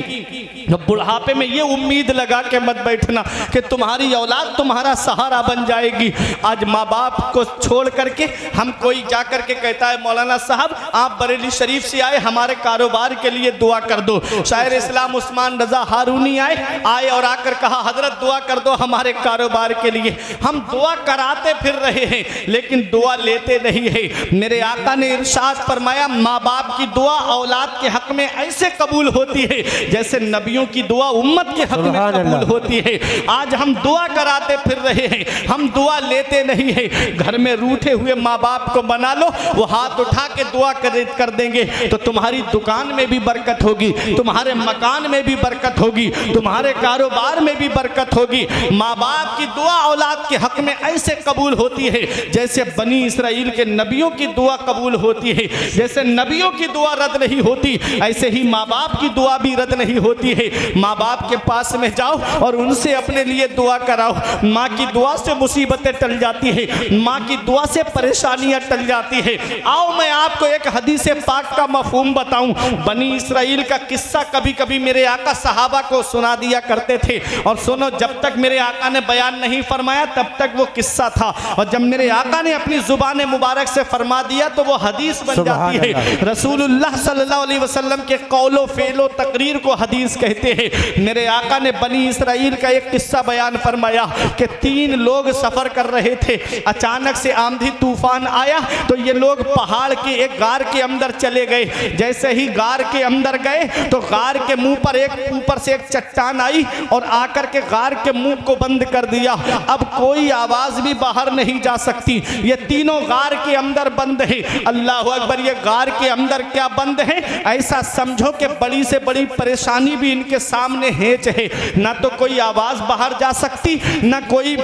तो बुढ़ापे में ये उम्मीद लगा के मत बैठना कि तुम्हारी औलाद तुम्हारा सहारा बन जाएगी। आज माँ बाप को छोड़ करके हम कोई जा करके कहता है मौलाना साहब आप बरेली शरीफ से आए हमारे कारोबार के लिए दुआ कर दो। शायर इस्लाम उस्मान रजा हारूनी आए आए और आकर कहा हज़रत दुआ कर दो हमारे कारोबार के लिए। हम दुआ कराते फिर रहे हैं लेकिन दुआ लेते नहीं है। मेरे आका ने इरशाद फरमाया माँ बाप की दुआ औलाद के हक में ऐसे कबूल होती है जैसे नबियों की दुआ उम्मत के हक में कबूल होती है। आज हम दुआ कराते फिर रहे हैं हम दुआ लेते नहीं है। घर में रूठे हुए माँ बाप को बना लो वो हाथ उठा के दुआ कर, कर देंगे तो तुम्हारी दुकान में भी बरकत होगी तुम्हारे मकान में भी बरकत होगी तुम्हारे कारोबार में भी बरकत होगी। माँ बाप की दुआ औलाद के हक में ऐसे कबूल होती है जैसे बनी इसराइल के नबियों की दुआ कबूल होती है। जैसे नबियों की दुआ रद्द नहीं होती, ऐसे ही माँ बाप की दुआ भी रद्द नहीं होती है। माँ बाप के पास में जाओ और उनसे अपने लिए दुआ कराओ। माँ की दुआ से मुसीबतें टल जाती है। माँ की दुआ से परेशानियाँ टल जाती है। आओ, मैं आपको एक हदीस पाक का मफहूम बताऊँ। बनी इसराइल का किस्सा कभी कभी मेरे आका सहाबा को सुना दिया करते थे। और सुनो, जब तक मेरे आका ने बयान नहीं फरमाया, तब तक वो किस्सा था। और जब मेरे आका ने अपनी ज़ुबान मुबारक से फरमा दिया तो वो हदीस बन जाती है। रसूलुल्लाह सल्लल्लाहु अलैहि वसल्लम के कौलो फेलो तकरीर को हदीस कहते हैं। मेरे आका ने बनी इसराइल का एक किस्सा बयान फरमाया कि तीन लोग सफ़र कर रहे थे। अचानक से आंधी तूफ़ान आया तो ये लोग पहाड़ के एक गार के अंदर चले गए। जैसे ही गार के अंदर गए तो गार के मुँह पर एक ऊपर से एक चट्टान आई और आकर के गार के मुँह को बंद कर दिया। अब कोई आवाज़ भी बाहर नहीं जा सकती। ये तीनों गार के अंदर बंद है। अल्लाह अकबर, ये गार के अंदर क्या बंद है? ऐसा समझो कि बड़ी से बड़ी परेशानी भी इनके सामने हेच है। ना तो कोई आवाज़ बाहर जा सकती, ना कोई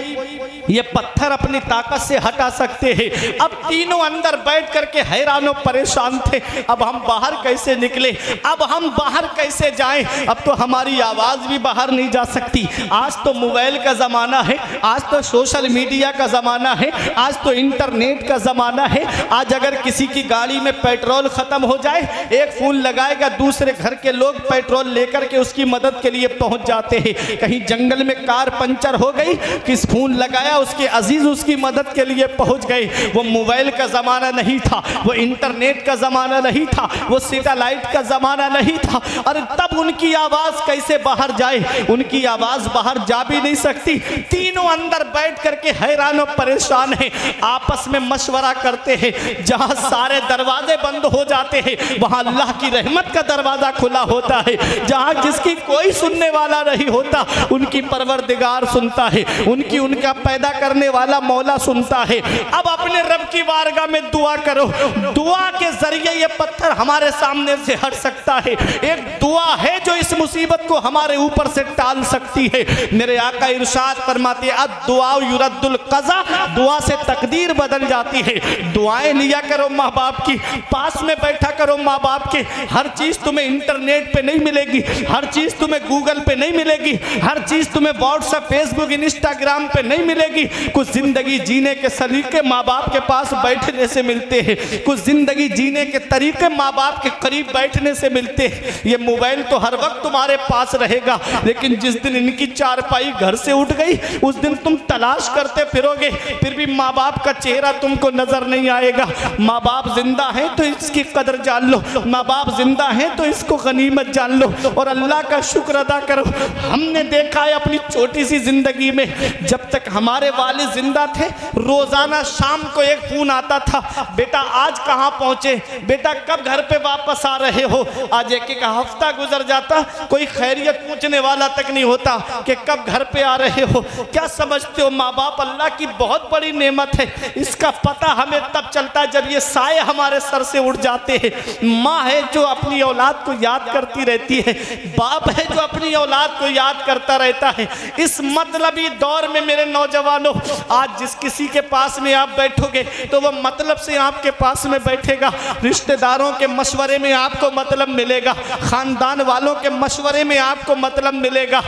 ये पत्थर अपनी ताकत से हटा सकते हैं। अब तीनों अंदर बैठ करके हैरान परेशान थे। अब हम बाहर कैसे निकले? अब हम बाहर कैसे जाएँ? अब तो हमारी आवाज़ भी बाहर नहीं जा सकती। आज तो मोबाइल का ज़माना है। आज तो सोशल मीडिया का ज़माना है। आज तो इंटरनेट का ज़माना है। आज अगर किसी की गाड़ी में पेट्रोल ख़त्म हो जाए, एक फ़ोन लगाएगा, दूसरे घर के लोग पेट्रोल लेकर के उसकी मदद के लिए पहुँच जाते हैं। कहीं जंगल में कार पंचर हो गई, किस फ़ोन लगाया उसके अज़ीज़ उसकी मदद के लिए पहुँच गए वो मोबाइल का ज़माना नहीं था, वो इंटरनेट का ज़माना नहीं था, वो सैटेलाइट का ज़माना नहीं था। अरे तब उनकी आवाज़ कैसे बाहर जाए? उनकी आवाज़ बाहर जा भी नहीं सकती। तीनों अंदर बैठ करके हैरान और परेशान है। आपस में मशवरा करते हैं, जहाँ सारे दरवाजे बंद हो जाते हैं, वहाँ अल्लाह की रहमत का दरवाज़ा खुला होता है। जहाँ जिसकी कोई सुनने वाला नहीं होता, उनकी परवरदिगार सुनता है। उनकी उनका पैदा करने वाला मौला सुनता है। अब अपने रब की बारगाह में दुआ करो। दुआ के ज़रिए ये पत्थर हमारे सामने से हट सकता है। एक दुआ है जो इस मुसीबत को हमारे ऊपर से टाल सकती है। मेरे आका इरशाद फरमाते अब दुआ युरद्दुल कज़ा। दुआ से तकदीर बदल जाती है। दुआएँ लिया करो माँ बाप की। पास में बैठा करो माँ बाप के। हर चीज़ तुम्हें इंटरनेट पे नहीं मिलेगी। हर चीज़ तुम्हें गूगल पे नहीं मिलेगी। हर चीज़ तुम्हें व्हाट्सएप फेसबुक इंस्टाग्राम पे नहीं मिलेगी। कुछ ज़िंदगी जीने के सलीके माँ बाप के पास बैठने से मिलते हैं। कुछ ज़िंदगी जीने के तरीके माँ बाप के करीब बैठने से मिलते हैं। ये मोबाइल तो हर वक्त तुम्हारे पास रहेगा, लेकिन जिस दिन इनकी चारपाई घर से उठ गई, उस दिन तुम तलाश करते फिरोगे, फिर भी माँ बाप का चेहरा तुमको नज़र नहीं आएगा। माँ बाप ज़िंदा है तो इसकी कदर जान लो। माँ बाप ज़िंदा है तो इसको गनीमत जान लो। और अल्लाह का शुक्र अदा करो। हमने देखा है अपनी छोटी सी ज़िंदगी में, जब तक हमारे वाले ज़िंदा थे। रोज़ाना शाम को एक फ़ोन आता था, बेटा, आज कहाँ पहुँचे? बेटा, कब घर पे वापस आ रहे हो? आज एक एक हफ़्ता गुजर जाता, कोई खैरियत पूछने वाला तक नहीं होता कि कब घर पे आ रहे हो। क्या समझते हो माँ बाप अल्लाह की बहुत बड़ी नेमत है। इसका पता हमें तब चलता है जब ये साए हमारे सर से उड़ जाते हैं। माँ है जो अपनी औलाद को याद करती रहती है। बाप है जो अपनी औलाद को याद करता रहता है। इस मतलबी दौर में मेरे नौजवानों आज जिस किसी के पास में आप बैठोगे तो वह मतलब से आपके पास में बैठेगा। रिश्तेदारों के मशवरे में आपको मतलब मिलेगा। खानदान वालों के मशवरे में आपको मतलब मिलेगा।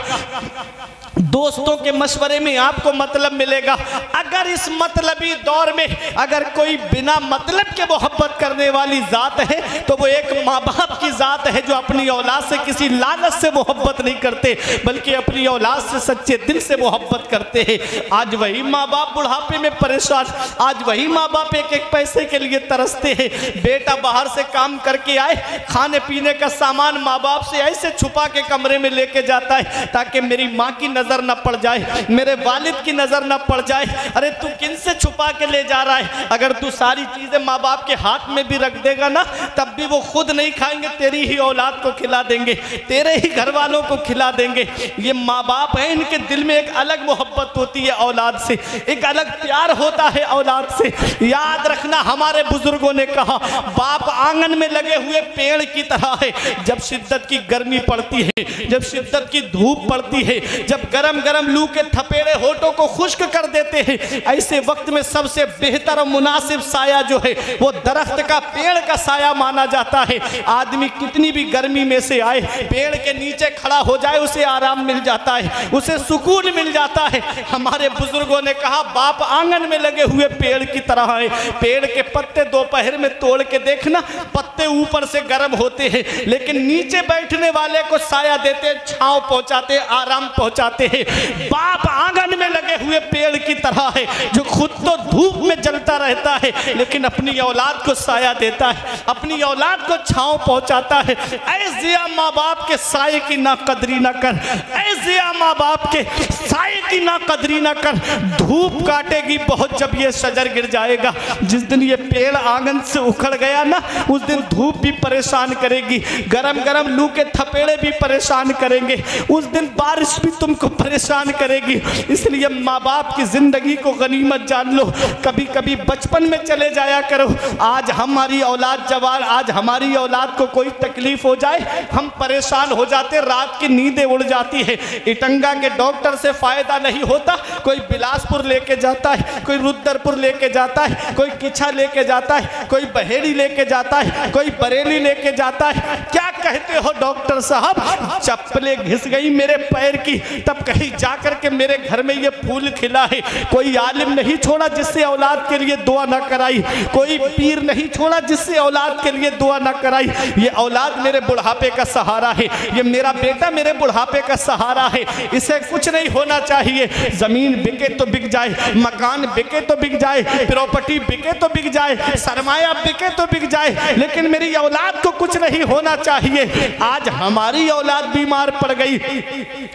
दोस्तों के मशवरे में आपको मतलब मिलेगा। अगर इस मतलबी दौर में अगर कोई बिना मतलब के मोहब्बत करने वाली ज़ात है तो वो एक माँ बाप की ज़ात है जो अपनी औलाद से किसी लालच से मोहब्बत नहीं करते, बल्कि अपनी औलाद से सच्चे दिल से मोहब्बत करते हैं। आज वही माँ बाप बुढ़ापे में परेशान, आज वही माँ बाप एक एक पैसे के लिए तरसते हैं। बेटा बाहर से काम करके आए खाने पीने का सामान माँ बाप से ऐसे छुपा के कमरे में लेके जाता है, ताकि मेरी माँ की न पड़ जाए, मेरे वालिद की नज़र न पड़ जाए। अरे तू किन से छुपा के ले जा रहा है? अगर तू सारी चीज़ें माँ बाप के हाथ में भी रख देगा ना, तब भी वो खुद नहीं खाएँगे, तेरी ही औलाद को खिला देंगे, तेरे ही घर वालों को खिला देंगे। ये माँ बाप हैं, इनके दिल में एक अलग मोहब्बत होती है औलाद से, एक अलग प्यार होता है औलाद से। याद रखना हमारे बुज़ुर्गों ने कहा, बाप आँगन में लगे हुए पेड़ की तरह है। जब शिद्दत की गर्मी पड़ती है, जब शिद्दत की धूप पड़ती है, जब गरम गरम लू के थपेड़े होठों को खुश्क कर देते हैं। ऐसे वक्त में सबसे बेहतर और मुनासिब साया जो है, वो दरख्त का, पेड़ का साया माना जाता है। आदमी कितनी भी गर्मी में से आए, पेड़ के नीचे खड़ा हो जाए, उसे आराम मिल जाता है, उसे सुकून मिल जाता है। हमारे बुज़ुर्गों ने कहा, बाप आँगन में लगे हुए पेड़ की तरह है। पेड़ के पत्ते दोपहर में तोड़ के देखना, पत्ते ऊपर से गर्म होते हैं, लेकिन नीचे बैठने वाले को साया देते, छांव पहुंचाते, आराम पहुंचाते। हैं। बाप आँगन में लगे हुए पेड़ की तरह है, जो खुद तो धूप में जलता रहता है, लेकिन अपनी औलाद को साया देता है, अपनी औलाद को छांव पहुंचाता है। ऐसे माँ बाप के साय की ना कदरी ना कर ऐसे माँ बाप के साय की ना कदरी ना कर, धूप काटेगी बहुत जब ये शजर गिर जाएगा। जिस दिन ये पेड़ आँगन से उखड़ गया ना, उस दिन धूप भी परेशान करेगी गरम गरम लू के थपेड़े भी परेशान करेंगे। उस दिन बारिश भी तुमको परेशान करेगी। इसलिए माँ बाप की ज़िंदगी को गनीमत जान लो। कभी कभी बचपन में चले जाया करो। आज हमारी औलाद जवान, आज हमारी औलाद को कोई तकलीफ़ हो जाए, हम परेशान हो जाते, रात की नींदें उड़ जाती है। इटंगा के डॉक्टर से फ़ायदा नहीं होता। कोई बिलासपुर लेके जाता है, कोई रुद्रपुर लेके जाता है, कोई किछा लेके जाता है, कोई बहेड़ी लेके जाता है, कोई बरेली लेके जाता है। क्या कहते हो डॉक्टर साहब? चप्पलें घिस गई मेरे पैर की, तब कहीं जाकर के मेरे घर में ये फूल खिला है। कोई आलिम नहीं छोड़ा जिससे औलाद के लिए दुआ ना कराई। कोई पीर नहीं छोड़ा जिससे औलाद के लिए दुआ ना कराई। ये औलाद मेरे बुढ़ापे का सहारा है। ये मेरा बेटा मेरे बुढ़ापे का सहारा है। इसे कुछ नहीं होना चाहिए। ज़मीन बिके तो बिक जाए। मकान बिके तो बिक जाए। प्रॉपर्टी बिके तो बिक जाए। सरमाया बिके तो बिक जाए। लेकिन मेरी औलाद को कुछ नहीं होना चाहिए। आज हमारी औलाद बीमार पड़ गई।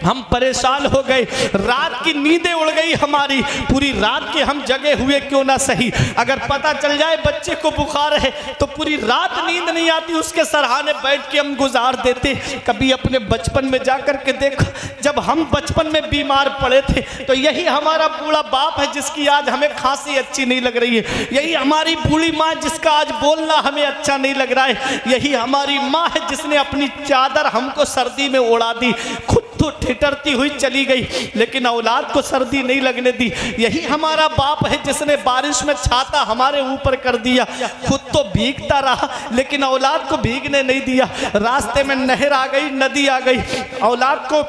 हम परेशान हो गए रात की नींदें उड़ गई हमारी। पूरी रात के हम जगे हुए क्यों ना सही? अगर पता चल जाए बच्चे को बुखार है तो पूरी रात नींद नहीं आती, उसके सराहने बैठ के हम गुजार देते। कभी अपने बचपन में जाकर के देखा, जब हम बचपन में बीमार पड़े थे तो यही हमारा बूढ़ा बाप है, जिसकी आज हमें खांसी अच्छी नहीं लग रही है। यही हमारी बूढ़ी माँ, जिसका आज बोलना हमें अच्छा नहीं लग रहा है। यही हमारी माँ है, जिसने अपनी चादर हमको सर्दी में उड़ा दी। खुद तो ठिठरती हुई चली गई, लेकिन औलाद को सर्दी नहीं लगने दी। यही हमारा बाप है जिसने बारिश में छाता हमारे ऊपर कर दिया। खुद तो भीगता रहा, लेकिन औलाद को भीगने नहीं दिया। रास्ते में नहर आ गई, नदी आ गई। औलाद को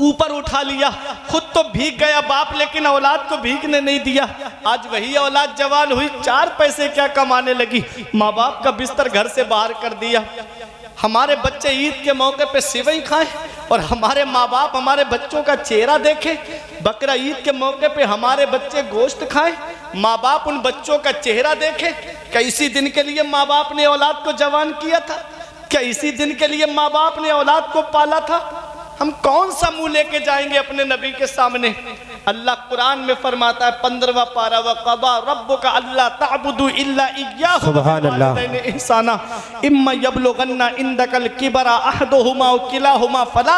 ऊपर उठा लिया। खुद तो भीग गया बाप, लेकिन औलाद को भीगने नहीं दिया। आज वही औलाद जवान हुई, चार पैसे क्या कमाने लगी। माँ बाप का बिस्तर घर से बाहर कर दिया। हमारे बच्चे ईद के मौके पे सिवई खाएँ और हमारे माँ बाप हमारे बच्चों का चेहरा देखें। बकरा ईद के मौके पे हमारे बच्चे गोश्त खाएँ माँ बाप उन बच्चों का चेहरा देखें। क्या इसी दिन के लिए माँ बाप ने औलाद को जवान किया था? क्या इसी दिन के लिए माँ बाप ने औलाद को पाला था? हम कौन सा मुँह लेके जाएँगे अपने नबी के सामने? अल्लाह कुरान में फरमाता है पंद्रवा पारा व कबा रब्बु का अल्लाह ताबुदु ihsana इम्मा यबलुगन्ना इंदकल किबरा अहदुहुमा किलाहुमा फला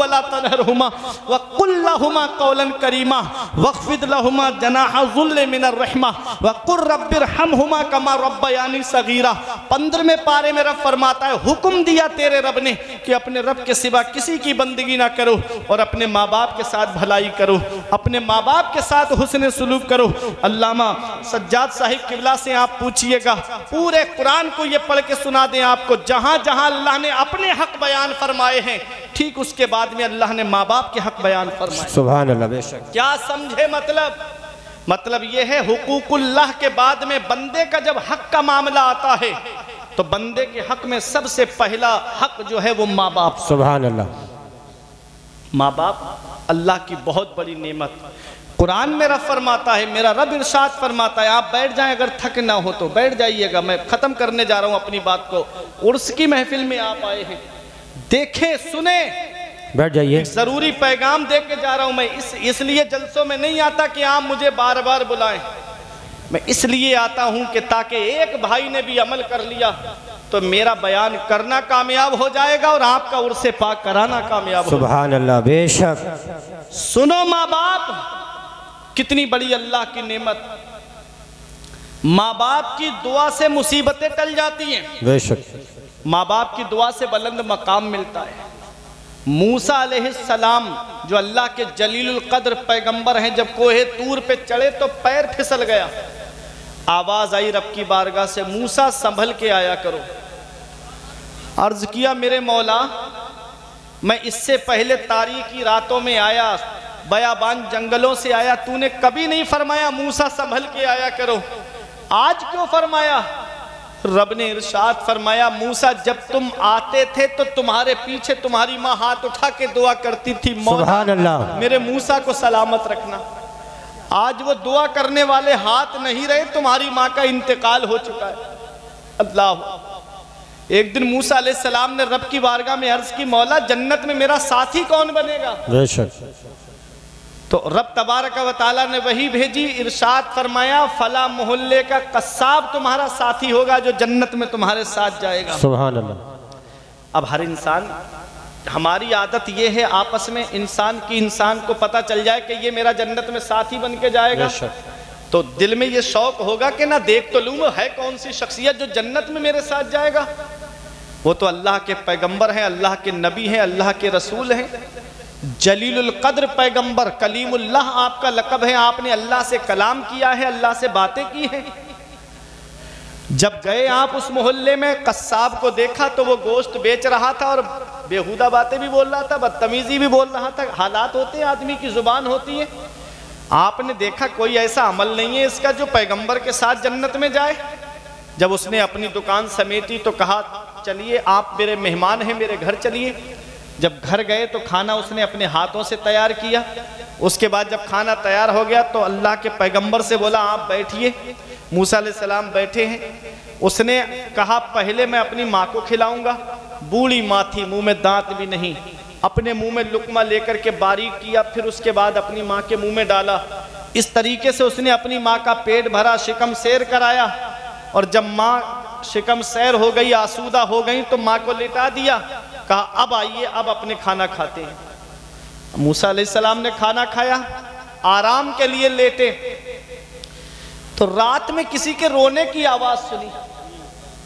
वला तनहरहुमा व कुल लहुमा कौलन करीमा वख्फिद लहुमा जनाह जुल्ल मिनर रहमा व कुर रब्बिरहमहुमा कमा रब्बयानी सगीरा। 15वें पारे में रब फरमाता है हुक्म दिया तेरे रब ने कि अपने रब के सिवा किसी की बंदगी ना करो और अपने माँ बाप के साथ भलाई करो। अपने माँ बाप के साथ हुस्न सलूक करो। अल्लामा सज्जाद साहिब किबला से आप पूछिएगा पूरे कुरान को ये पढ़ के सुना दें आपको जहाँ जहाँ अल्लाह ने अपने हक बयान फरमाए हैं ठीक उसके बाद में अल्लाह ने माँ बाप के हक बयान फरमाए। बेशक। क्या समझे मतलब? मतलब ये है हुकूकुल्लाह के बाद में बंदे का जब हक का मामला आता है तो बंदे के हक में सबसे पहला हक जो है वो माँ बाप सुभान अल्लाह माँ बाप अल्लाह की बहुत बड़ी नेमत। कुरान मेरा फरमाता है मेरा रब इरशाद फरमाता है आप बैठ जाएँ अगर थक ना हो तो बैठ जाइएगा। मैं ख़त्म करने जा रहा हूँ अपनी बात को। उर्स की महफिल में आप आए हैं। देखें सुने। बैठ जाइए। ज़रूरी पैगाम दे के जा रहा हूँ मैं। इस इसलिए जलसों में नहीं आता कि आप मुझे बार बार बुलाएँ। मैं इसलिए आता हूँ कि ताकि एक भाई ने भी अमल कर लिया। तो मेरा बयान करना कामयाब हो जाएगा और आपका उर्से पाक कराना कामयाब हो सुभान अल्लाह बेशक। सुनो माँ बाप कितनी बड़ी अल्लाह की नेमत। माँ बाप की दुआ से मुसीबतें टल जाती हैं। बेशक। माँ बाप की दुआ से बुलंद मकाम मिलता है। मूसा सलाम जो अल्लाह के जलीलुल कद्र पैगंबर हैं जब कोहे तूर पे चढ़े तो पैर फिसल गया। आवाज़ आई रब की बारगाह से मूसा संभल के आया करो। अर्ज़ किया मेरे मौला मैं इससे पहले तारीखी रातों में आया बयाबान जंगलों से आया तूने कभी नहीं फरमाया मूसा संभल के आया करो। आज क्यों फरमाया? रब ने इरशाद फरमाया मूसा जब तुम आते थे तो तुम्हारे पीछे तुम्हारी माँ हाथ उठा के दुआ करती थी मौला मेरे मूसा को सलामत रखना। आज वो दुआ करने वाले हाथ नहीं रहे तुम्हारी माँ का इंतकाल हो चुका है। अल्लाह। एक दिन मूसा सलाम ने रब की बारगाह में अर्ज़ की मौला जन्नत में मेरा साथी कौन बनेगा? बेशक। तो रब तबारक व ताला ने वही भेजी इरशाद फरमाया फला मोहल्ले का कस्साब तुम्हारा साथी होगा जो जन्नत में तुम्हारे साथ जाएगा। अल्लाह। अब हर इंसान हमारी आदत ये है आपस में इंसान की इंसान को पता चल जाए कि ये मेरा जन्नत में साथी बन के जाएगा। तो दिल में ये शौक होगा कि ना देख तो लूँ है कौन सी शख्सियत जो जन्नत में मेरे साथ जाएगा? वो तो अल्लाह के पैगंबर हैं अल्लाह के नबी हैं अल्लाह के रसूल हैं। जलीलुल कद्र पैगंबर कलीमुल्लाह आपका लकब है आपने अल्लाह से कलाम किया है अल्लाह से बातें की हैं। जब गए आप उस मोहल्ले में कस्साब को देखा तो वो गोश्त बेच रहा था और बेहुदा बातें भी बोल रहा था, बदतमीजी भी बोल रहा था। हालात होते हैं आदमी की ज़ुबान होती है। आपने देखा कोई ऐसा अमल नहीं है इसका जो पैगंबर के साथ जन्नत में जाए? जब उसने अपनी दुकान समेटी तो कहा, चलिए, आप मेरे मेहमान हैं, मेरे घर चलिए। जब घर गए तो खाना उसने अपने हाथों से तैयार किया। उसके बाद जब खाना तैयार हो गया तो अल्लाह के पैगंबर से बोला, आप बैठिए। मूसा सलाम बैठे हैं। उसने कहा, पहले मैं अपनी माँ को खिलाऊँगा। बूढ़ी माँ थी, मुँह में दांत भी नहीं। अपने मुँह में लुकमा लेकर के बारीक किया, फिर उसके बाद अपनी माँ के मुँह में डाला। इस तरीके से उसने अपनी माँ का पेट भरा, शिकम शेर कराया। और जब माँ शिकम सैर हो गई, आसूदा हो गई तो माँ को लेटा दिया। कहा, अब आइए, अब अपने खाना खाते हैं। मूसा सलाम ने खाना खाया, आराम के लिए लेटे। तो रात में किसी के रोने की आवाज़ सुनी।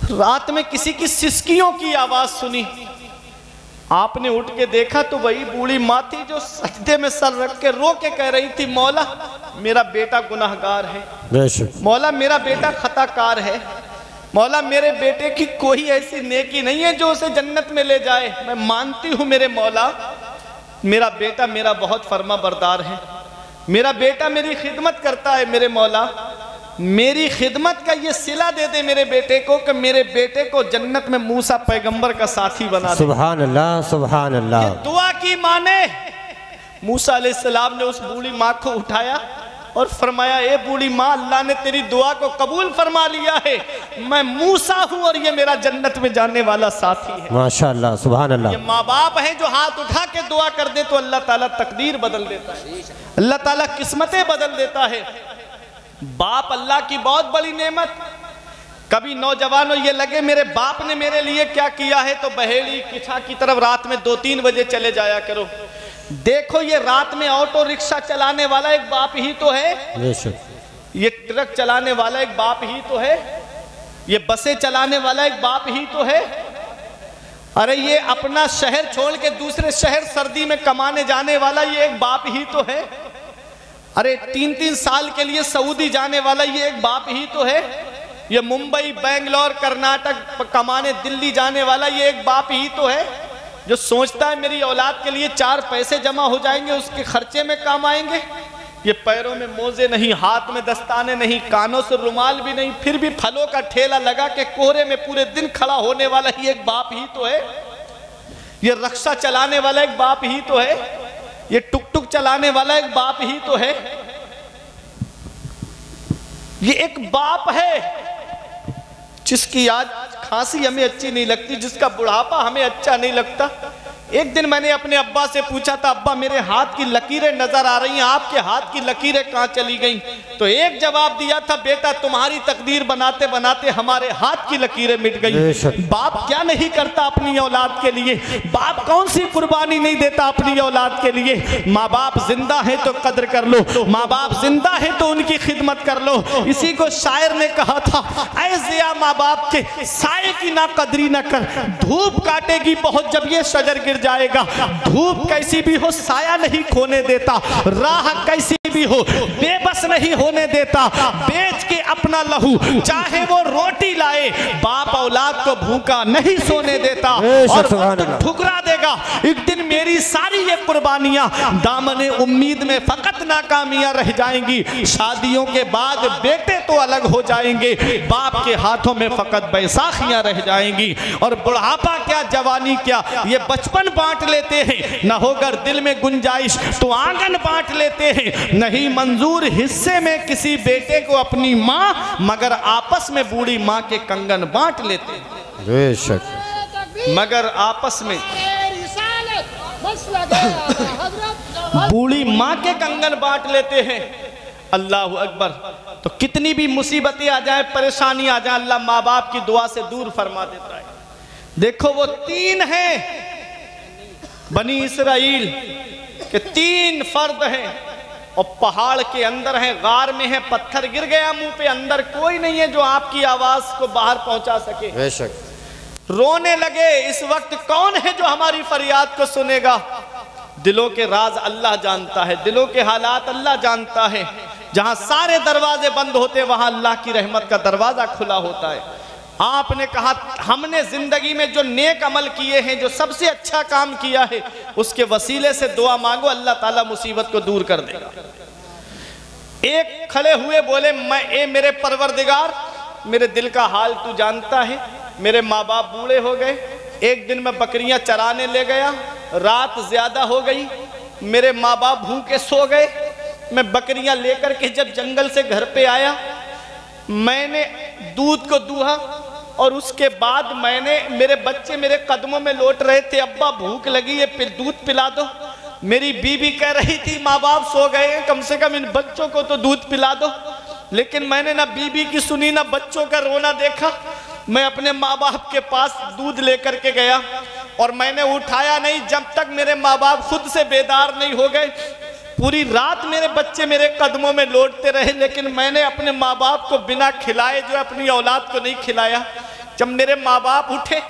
रात में किसी की सिसकियों की आवाज़ सुनी। आपने उठ के देखा तो वही बूढ़ी माँ थी जो सजदे में सर रख के रो के कह रही थी मौला मेरा बेटा गुनाहगार है। मौला मेरा बेटा खताकार है। मौला मेरे बेटे की कोई ऐसी नेकी नहीं है जो उसे जन्नत में ले जाए। मैं मानती हूँ मेरे मौला मेरा बेटा मेरा बहुत फर्मा बरदार है। मेरा बेटा मेरी खिदमत करता है मेरे मौला। मेरी खिदमत का ये सिला दे दे मेरे बेटे को कि मेरे बेटे को जन्नत में मूसा पैगंबर का साथी बना सुबह अल्लाह सुबहान अल्लाह दुआ की माने। मूसा सलाम ने उस बूढ़ी माँ को उठाया और फरमाया ए बूढ़ी माँ अल्लाह ने तेरी दुआ को कबूल फरमा लिया है। मैं मूसा हूँ और ये मेरा जन्नत में जाने वाला साथी है। माशाल्लाह सुबहान अल्लाह माँ बाप हैं जो हाथ उठा के दुआ कर दे तो अल्लाह ताला तकदीर बदल देता है। अल्लाह ताला किस्मतें बदल देता है। बाप अल्लाह की बहुत बड़ी नेमत। कभी नौजवानों ये लगे मेरे बाप ने मेरे लिए क्या किया है? तो बहेड़ी किछा की तरफ़ रात में दो तीन बजे चले जाया करो। देखो ये रात में ऑटो रिक्शा चलाने वाला एक बाप ही तो है। ये ट्रक चलाने वाला एक बाप ही तो है। ये बसें चलाने वाला एक बाप ही तो है। अरे ये अपना शहर छोड़ के दूसरे शहर सर्दी में कमाने जाने वाला ये एक बाप ही तो है। अरे तीन तीन साल के लिए सऊदी जाने वाला ये एक बाप ही तो है। ये मुंबई, बेंगलोर, कर्नाटक कमाने दिल्ली जाने वाला ये एक बाप ही तो है। जो सोचता है मेरी औलाद के लिए चार पैसे जमा हो जाएँगे, उसके खर्चे में काम आएँगे। ये पैरों में मोजे नहीं, हाथ में दस्ताने नहीं, कानों से रुमाल भी नहीं, फिर भी फलों का ठेला लगा के कोहरे में पूरे दिन खड़ा होने वाला ही एक बाप ही तो है। ये रक्षा चलाने वाला एक बाप ही तो है। ये टुक टुक चलाने वाला एक बाप ही तो है। ये एक बाप है, जिसकी आज खांसी हमें अच्छी नहीं लगती, जिसका बुढ़ापा हमें अच्छा नहीं लगता। एक दिन मैंने अपने अब्बा से पूछा था अब्बा मेरे हाथ की लकीरें नज़र आ रही हैं आपके हाथ की लकीरें कहाँ चली गई? तो एक जवाब दिया था बेटा तुम्हारी तकदीर बनाते बनाते हमारे हाथ की लकीरें मिट गई। बाप क्या नहीं करता अपनी औलाद के लिए? बाप कौन सी कुर्बानी नहीं देता अपनी औलाद के लिए? माँ बाप ज़िंदा है तो कदर कर लो माँ बाप ज़िंदा है तो उनकी खिदमत कर लो। इसी को शायर ने कहा था ऐ जिया माँ बाप के साय की ना कदरी ना कर धूप काटेगी बहुत जब ये शजर गिर जाएगा। धूप कैसी भी हो साया नहीं खोने देता। राह कैसी भी हो बेबस नहीं होने देता। बेच के अपना लहू चाहे वो रोटी लाए बाप औलाद को भूखा नहीं सोने देता। और। ठुकरा देगा। एक दिन मेरी सारी ये कुर्बानियाँ दामन उम्मीद में फकत नाकामियाँ रह जाएँगी। शादियों के बाद बेटे तो अलग हो जाएँगे। बाप के हाथों में फकत बैसाखियाँ रह जाएँगी। और बुढ़ापा क्या जवानी क्या ये बचपन बांट लेते हैं। न होकर दिल में गुंजाइश तो आँगन बांट लेते हैं। नहीं मंजूर हिस्से में किसी बेटे को अपनी माँ मगर आपस में बूढ़ी माँ के कंगन बांट लेते हैं। बेशक। मगर मगर आपस में बूढ़ी माँ के कंगन बांट लेते हैं। अल्लाह अकबर। तो कितनी भी मुसीबतें आ जाए परेशानी आ जाए अल्लाह माँ बाप की दुआ से दूर फरमा देता है। देखो वो तीन हैं। बनी इसराइल के तीन फर्द हैं और पहाड़ के अंदर हैं गार में है पत्थर गिर गया मुँह पे अंदर कोई नहीं है जो आपकी आवाज़ को बाहर पहुँचा सके। बेशक। रोने लगे इस वक्त कौन है जो हमारी फरियाद को सुनेगा? दिलों के राज अल्लाह जानता है दिलों के हालात अल्लाह जानता है। जहाँ सारे दरवाजे बंद होते वहाँ अल्लाह की रहमत का दरवाज़ा खुला होता है। आपने कहा, हमने ज़िंदगी में जो नेक अमल किए हैं, जो सबसे अच्छा काम किया है, उसके वसीले से दुआ मांगो, अल्लाह ताला मुसीबत को दूर कर देगा। एक खड़े हुए बोले, मैं, ए मेरे परवरदिगार, मेरे दिल का हाल तू जानता है, मेरे माँ बाप बूढ़े हो गए, एक दिन मैं बकरियाँ चराने ले गया, रात ज़्यादा हो गई, मेरे माँ बाप भूखे सो गए, मैं बकरियाँ लेकर के जब जंगल से घर पे आया, मैंने दूध को दूहा और उसके बाद मैंने, मेरे बच्चे मेरे कदमों में लौट रहे थे, अब्बा भूख लगी है, फिर दूध पिला दो। मेरी बीबी कह रही थी माँ बाप सो गए हैं, कम से कम इन बच्चों को तो दूध पिला दो। लेकिन मैंने ना बीबी की सुनी, ना बच्चों का रोना देखा। मैं अपने माँ बाप के पास दूध लेकर के गया और मैंने उठाया नहीं, जब तक मेरे माँ बाप खुद से बेदार नहीं हो गए। पूरी रात मेरे बच्चे मेरे कदमों में लौटते रहे, लेकिन मैंने अपने माँ बाप को बिना खिलाए, जो अपनी औलाद को नहीं खिलाया। जब मेरे माँ बाप उठे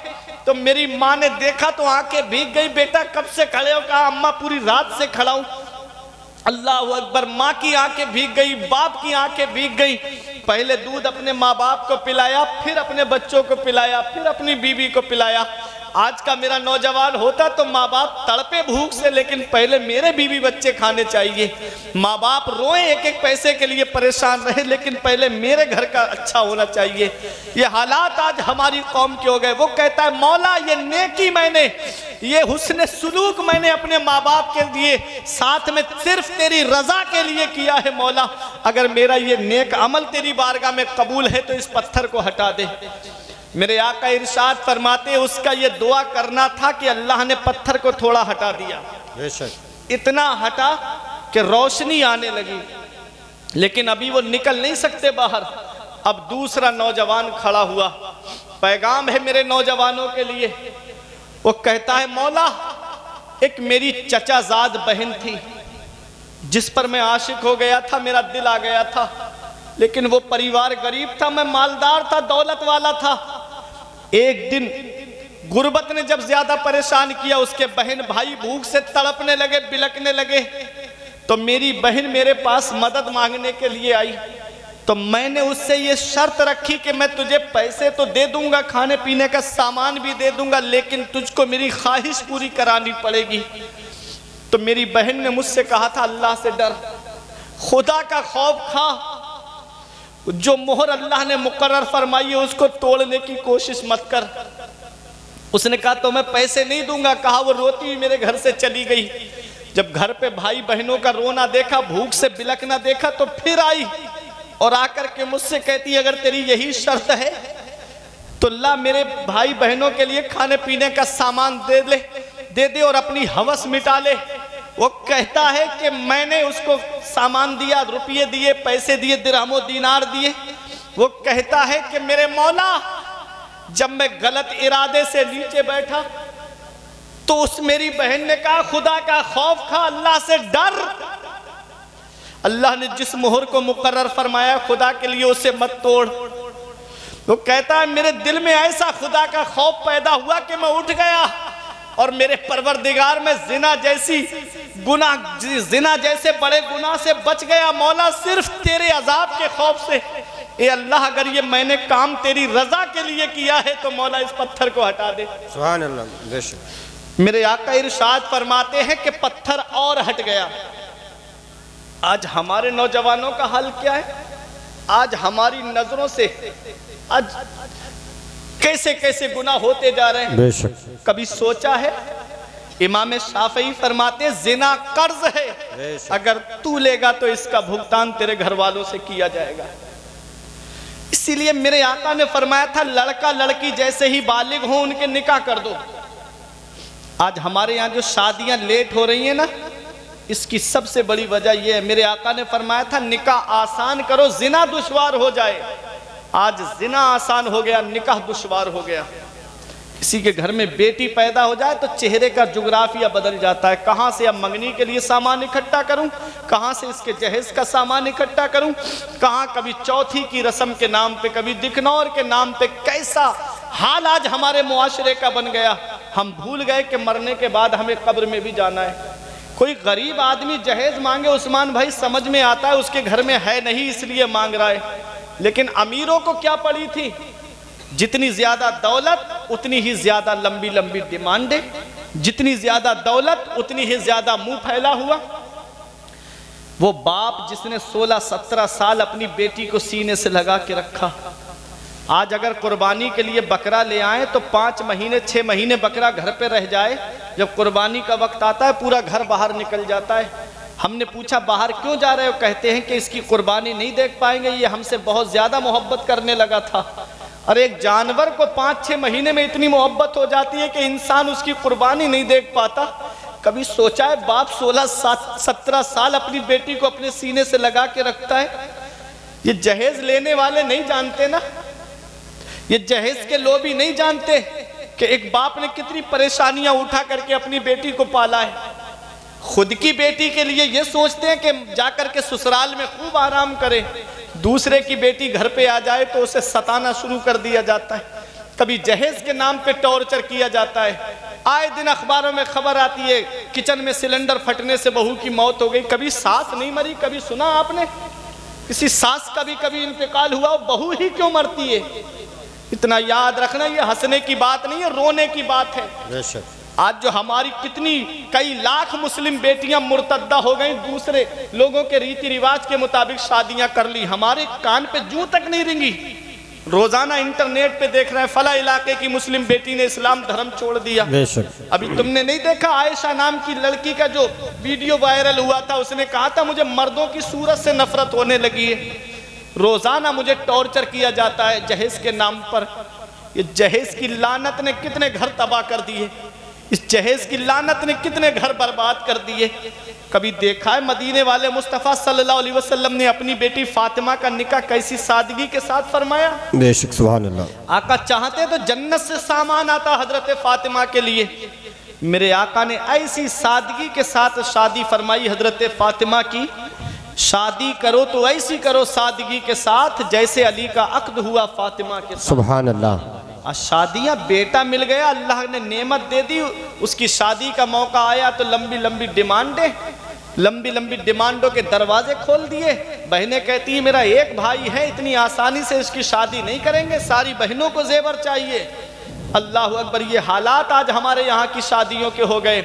तो मेरी माँ ने देखा तो आँखें भीग गई, बेटा, कब से खड़े हो? कहा, अम्मा, पूरी रात से खड़ा हूँ। अल्लाह अकबर, माँ की आँखें भीग गई, बाप की आँखें भीग गई। पहले दूध अपने माँ बाप को पिलाया, फिर अपने बच्चों को पिलाया, फिर अपनी बीवी को पिलाया। आज का मेरा नौजवान होता तो माँ बाप तड़पे भूख से, लेकिन पहले मेरे बीवी बच्चे खाने चाहिए। माँ बाप रोए एक एक पैसे के लिए परेशान रहे, लेकिन पहले मेरे घर का अच्छा होना चाहिए। ये हालात आज हमारी कौम के हो गए। वो कहता है, मौला, ये नेकी मैंने, ये हुस्न सुलूक मैंने अपने माँ बाप के लिए, साथ में सिर्फ़ तेरी रजा के लिए किया है, मौला। अगर मेरा ये नेक अमल तेरी बारगाह में कबूल है तो इस पत्थर को हटा दे। मेरे आका इरशाद फरमाते उसका ये दुआ करना था कि अल्लाह ने पत्थर को थोड़ा हटा दिया। बेशक। इतना हटा कि रोशनी आने लगी। लेकिन अभी वो निकल नहीं सकते बाहर। अब दूसरा नौजवान खड़ा हुआ। पैगाम है मेरे नौजवानों के लिए। वो कहता है मौला एक मेरी चचाजाद बहन थी जिस पर मैं आशिक हो गया था मेरा दिल आ गया था। लेकिन वो परिवार गरीब था मैं मालदार था दौलत वाला था। एक दिन गुर्बत ने जब ज़्यादा परेशान किया, उसके बहन भाई भूख से तड़पने लगे बिलकने लगे तो मेरी बहन मेरे पास मदद मांगने के लिए आई। तो मैंने उससे ये शर्त रखी कि मैं तुझे पैसे तो दे दूँगा, खाने पीने का सामान भी दे दूँगा, लेकिन तुझको मेरी ख्वाहिश पूरी करानी पड़ेगी। तो मेरी बहन ने मुझसे कहा था, अल्लाह से डर, खुदा का खौफ खा जो मोहर अल्लाह ने मुकर्र फरमाई है, उसको तोड़ने की कोशिश मत कर। उसने कहा तो मैं पैसे नहीं दूँगा। कहा, वो रोती हुई मेरे घर से चली गई। जब घर पे भाई बहनों का रोना देखा, भूख से बिलकना देखा तो फिर आई और आकर के मुझसे कहती, अगर तेरी यही शर्त है तो ला मेरे भाई बहनों के लिए खाने पीने का सामान दे ले, दे दे और अपनी हवस मिटा ले। वो कहता है कि मैंने उसको सामान दिया, रुपये दिए, पैसे दिए दिरहमो दीनार दिए। वो कहता है कि मेरे मौला, जब मैं गलत इरादे से नीचे बैठा तो उस मेरी बहन ने कहा, खुदा का खौफ खा, अल्लाह से डर। अल्लाह ने जिस मोहर को मुकर्र फरमाया, खुदा के लिए उसे मत तोड़। वो कहता है, मेरे दिल में ऐसा खुदा का खौफ पैदा हुआ कि मैं उठ गया। और मेरे परवरदिगार में जिना जैसी गुना जिना जैसे बड़े गुनाह से बच गया मौला सिर्फ़ तेरे अजाब के खौफ से। ए अल्लाह अगर ये मैंने काम तेरी रजा के लिए किया है तो मौला इस पत्थर को हटा दे। मेरे आका इरशाद फरमाते हैं कि पत्थर और हट गया। आज हमारे नौजवानों का हाल क्या है? आज हमारी नज़रों से आज कैसे कैसे गुना होते जा रहे हैं? बेशक। कभी सोचा है? इमाम शाफई फरमाते जिना कर्ज है अगर तू लेगा तो इसका भुगतान तेरे घर वालों से किया जाएगा। इसीलिए मेरे आका ने फरमाया था लड़का लड़की जैसे ही बालिग हो उनके निकाह कर दो। आज हमारे यहाँ जो शादियाँ लेट हो रही हैं ना इसकी सबसे बड़ी वजह यह है। मेरे आका ने फरमाया था निकाह आसान करो जिना दुश्वार हो जाए। आज जिना आसान हो गया, निकाह दुश्वार हो गया। किसी के घर में बेटी पैदा हो जाए तो चेहरे का जुग्राफिया बदल जाता है। कहाँ से अब मंगनी के लिए सामान इकट्ठा करूँ? कहाँ से इसके जहेज का सामान इकट्ठा करूँ? कहाँ कभी चौथी की रस्म के नाम पे, कभी दिखनौर के नाम पे कैसा हाल आज हमारे मुआशरे का बन गया। हम भूल गए कि मरने के बाद हमें कब्र में भी जाना है। कोई गरीब आदमी जहेज मांगे, उस्मान भाई समझ में आता है उसके घर में है नहीं, इसलिए मांग रहा है। लेकिन अमीरों को क्या पड़ी थी? जितनी ज़्यादा दौलत, उतनी ही ज़्यादा लंबी लंबी डिमांडें। जितनी ज़्यादा दौलत, उतनी ही ज़्यादा मुँह फैला हुआ। वो बाप जिसने 16-17 साल अपनी बेटी को सीने से लगा के रखा। आज अगर कुर्बानी के लिए बकरा ले आए तो पाँच महीने छः महीने बकरा घर पे रह जाए। जब कुर्बानी का वक्त आता है, पूरा घर बाहर निकल जाता है। हमने पूछा, बाहर क्यों जा रहे हो? कहते हैं कि, इसकी कुर्बानी नहीं देख पाएँगे, ये हमसे बहुत ज़्यादा मोहब्बत करने लगा था। और एक जानवर को पाँच छः महीने में इतनी मोहब्बत हो जाती है कि इंसान उसकी कुर्बानी नहीं देख पाता। कभी सोचा है, बाप सोलह सात, सत्रह साल अपनी बेटी को अपने सीने से लगा के रखता है? ये जहेज लेने वाले नहीं जानते ना? ये जहेज के लोग भी नहीं जानते कि एक बाप ने कितनी परेशानियाँ उठा करके अपनी बेटी को पाला है? खुद की बेटी के लिए ये सोचते हैं कि जाकर के ससुराल में खूब आराम करे। दूसरे की बेटी घर पे आ जाए तो उसे सताना शुरू कर दिया जाता है। कभी जहेज के नाम पे टॉर्चर किया जाता है। आए दिन अखबारों में खबर आती है, किचन में सिलेंडर फटने से बहू की मौत हो गई। कभी सास नहीं मरी, कभी सुना आपने? किसी सास का भी कभी इंतकाल हुआ बहू ही क्यों मरती है? इतना याद रखना, ये हंसने की बात नहीं है, रोने की बात है। बेशक। आज जो हमारी कितनी कई लाख मुस्लिम बेटियाँ मुर्तद्दा हो गई दूसरे लोगों के रीति रिवाज के मुताबिक शादियाँ कर ली। हमारे कान पे जू तक नहीं रिंगी। रोज़ाना इंटरनेट पे देख रहे हैं फला इलाके की मुस्लिम बेटी ने इस्लाम धर्म छोड़ दिया। अभी तुमने नहीं देखा आयशा नाम की लड़की का जो वीडियो वायरल हुआ था उसने कहा था मुझे मर्दों की सूरत से नफरत होने लगी है। रोज़ाना मुझे टॉर्चर किया जाता है जहेज के नाम पर। ये जहेज की लानत ने कितने घर तबाह कर दिए। इस जहेज की लानत ने कितने घर बर्बाद कर दिए। कभी देखा है मदीने वाले मुस्तफ़ा सल्लल्लाहु अलैहि वसल्लम ने अपनी बेटी फातिमा का निकाह कैसी सादगी के साथ फरमाया? बेशक सुभान अल्लाह आका चाहते तो जन्नत से सामान आता हज़रत फातिमा के लिए। मेरे आका ने ऐसी सादगी के साथ शादी फरमाई हज़रत फातिमा की। शादी करो तो ऐसी करो सादगी के साथ जैसे अली का अक्द हुआ फातिमा के साथ। सुभान अल्लाह शादियाँ बेटा मिल गया, अल्लाह ने नेमत दे दी, उसकी शादी का मौका आया तो लंबी लंबी डिमांडें, लंबी लंबी डिमांडों के दरवाजे खोल दिए। बहनें कहती हैं, मेरा एक भाई है, इतनी आसानी से इसकी शादी नहीं करेंगे, सारी बहनों को जेवर चाहिए। अल्लाह अकबर, ये हालात आज हमारे यहाँ की शादियों के हो गए।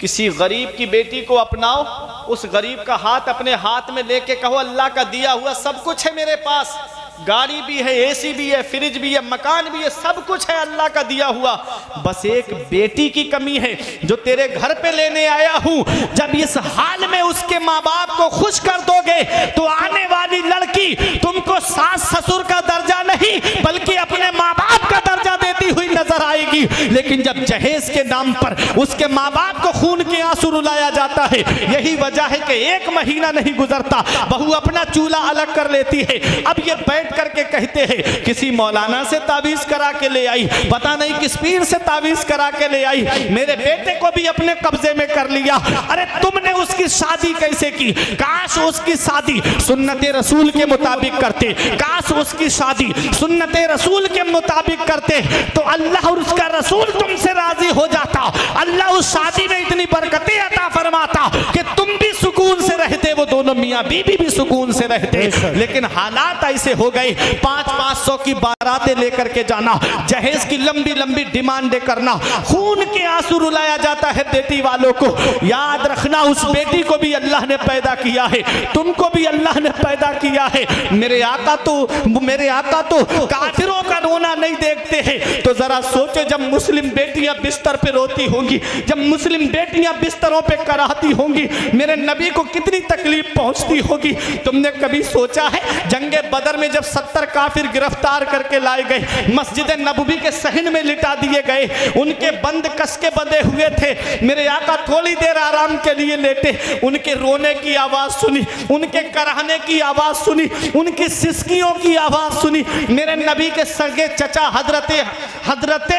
किसी गरीब की बेटी को अपनाओ, उस गरीब का हाथ अपने हाथ में लेके कहो, अल्लाह का दिया हुआ सब कुछ है मेरे पास। गाड़ी भी है एसी भी है फ्रिज भी है, मकान भी है, सब कुछ है, अल्लाह का दिया हुआ। बस एक बेटी की कमी है जो तेरे घर पे लेने आया हूँ। जब इस हाल में उसके माँ बाप को खुश कर दोगे तो आने वाली लड़की तुमको सास ससुर का दर्जा नहीं, बल्कि अपने माँ बाप का दर्जा देती हुई नज़र आएगी। लेकिन जब जहेज के नाम पर उसके माँ बाप को खून के आँसू रुलाया जाता है, यही वजह है कि एक महीना नहीं गुजरता। बहू अपना चूल्हा अलग कर लेती है। अब ये बैठ करके कहते हैं, किसी मौलाना से ताबीज करा के ले आई, पता नहीं किस पीर से ताबीज करा के ले आई, मेरे बेटे को भी अपने कब्जे में कर लिया। अरे तुमने उसकी शादी कैसे की? काश उसकी शादी सुन्नत रसूल के मुताबिक करते, काश उसकी शादी सुन्नत रसूल के मुताबिक करते तो अल्लाह और उसका रसूल तुमसे राज़ी हो जाता। अल्लाह उस शादी में इतनी बरकतें अता फरमाता कि मियाँ बीबी भी सुकून से रहते लेकिन हालात ऐसे हो गए पाँच पाँच सौ की बारातें लेकर के जाना जहेज की लंबी लंबी डिमांडें करना खून के आँसू रुलाया जाता है बेटी वालों को। याद रखना उस बेटी को भी अल्लाह ने पैदा किया है तुमको भी अल्लाह ने पैदा किया है। मेरे आका तो मेरे आका तो काफिरों का रोना नहीं देखते हैं। तो जरा सोचो जब मुस्लिम बेटियाँ बिस्तर पे रोती होंगी जब मुस्लिम बेटियाँ बिस्तरों पे कराती होंगी मेरे नबी को कितनी तकलीफ़ पहुँच पहुँचती होगी, तुमने कभी सोचा है, जंगे बदर में जब सत्तर काफिर गिरफ़्तार करके लाए गए, मस्जिद नबवी के सहन में लिटा दिए गए, उनके बंद कस के बंधे हुए थे, मेरे आका थोड़ी देर आराम के लिए लेटे, उनके रोने की आवाज़ सुनी, उनके कराहने की आवाज़ सुनी, उनकी सिस्कियों की आवाज़ सुनी, मेरे नबी के सगे चचा हज़रत हज़रत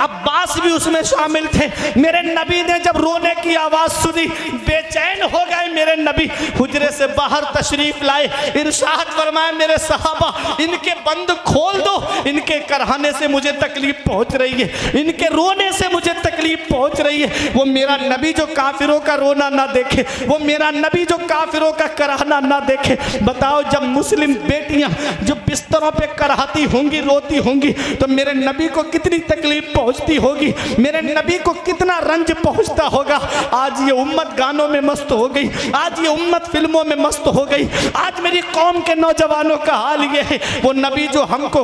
अब्बास भी उसमें शामिल थे, मेरे नबी ने जब रोने की आवाज़ सुनी, बेचैन हो गए मेरे नबी, हुजरे से बाहर तशरीफ़ लाए। इरशाद फरमाए, मेरे सहाबा, इनके बंद खोल दो। इनके करहाने से मुझे तकलीफ़ पहुँच रही है। इनके रोने से मुझे तकलीफ़ पहुँच रही है। वो मेरा नबी जो काफिरों का रोना ना देखे, वो मेरा नबी जो काफिरों का कराहना ना देखे। बताओ, जब मुस्लिम बेटियाँ जो बिस्तरों पे कराहती होंगी, रोती होंगी तो मेरे नबी को कितनी तकलीफ़ पहुँचती होगी? मेरे नबी को कितना रंज पहुँचता होगा? आज ये उम्मत गानों में मस्त हो गई। आज ये उम्मत फ़िल्मों में मस्त हो गई। आज मेरी कौम के नौजवानों का हाल ये है। वो नबी जो हमको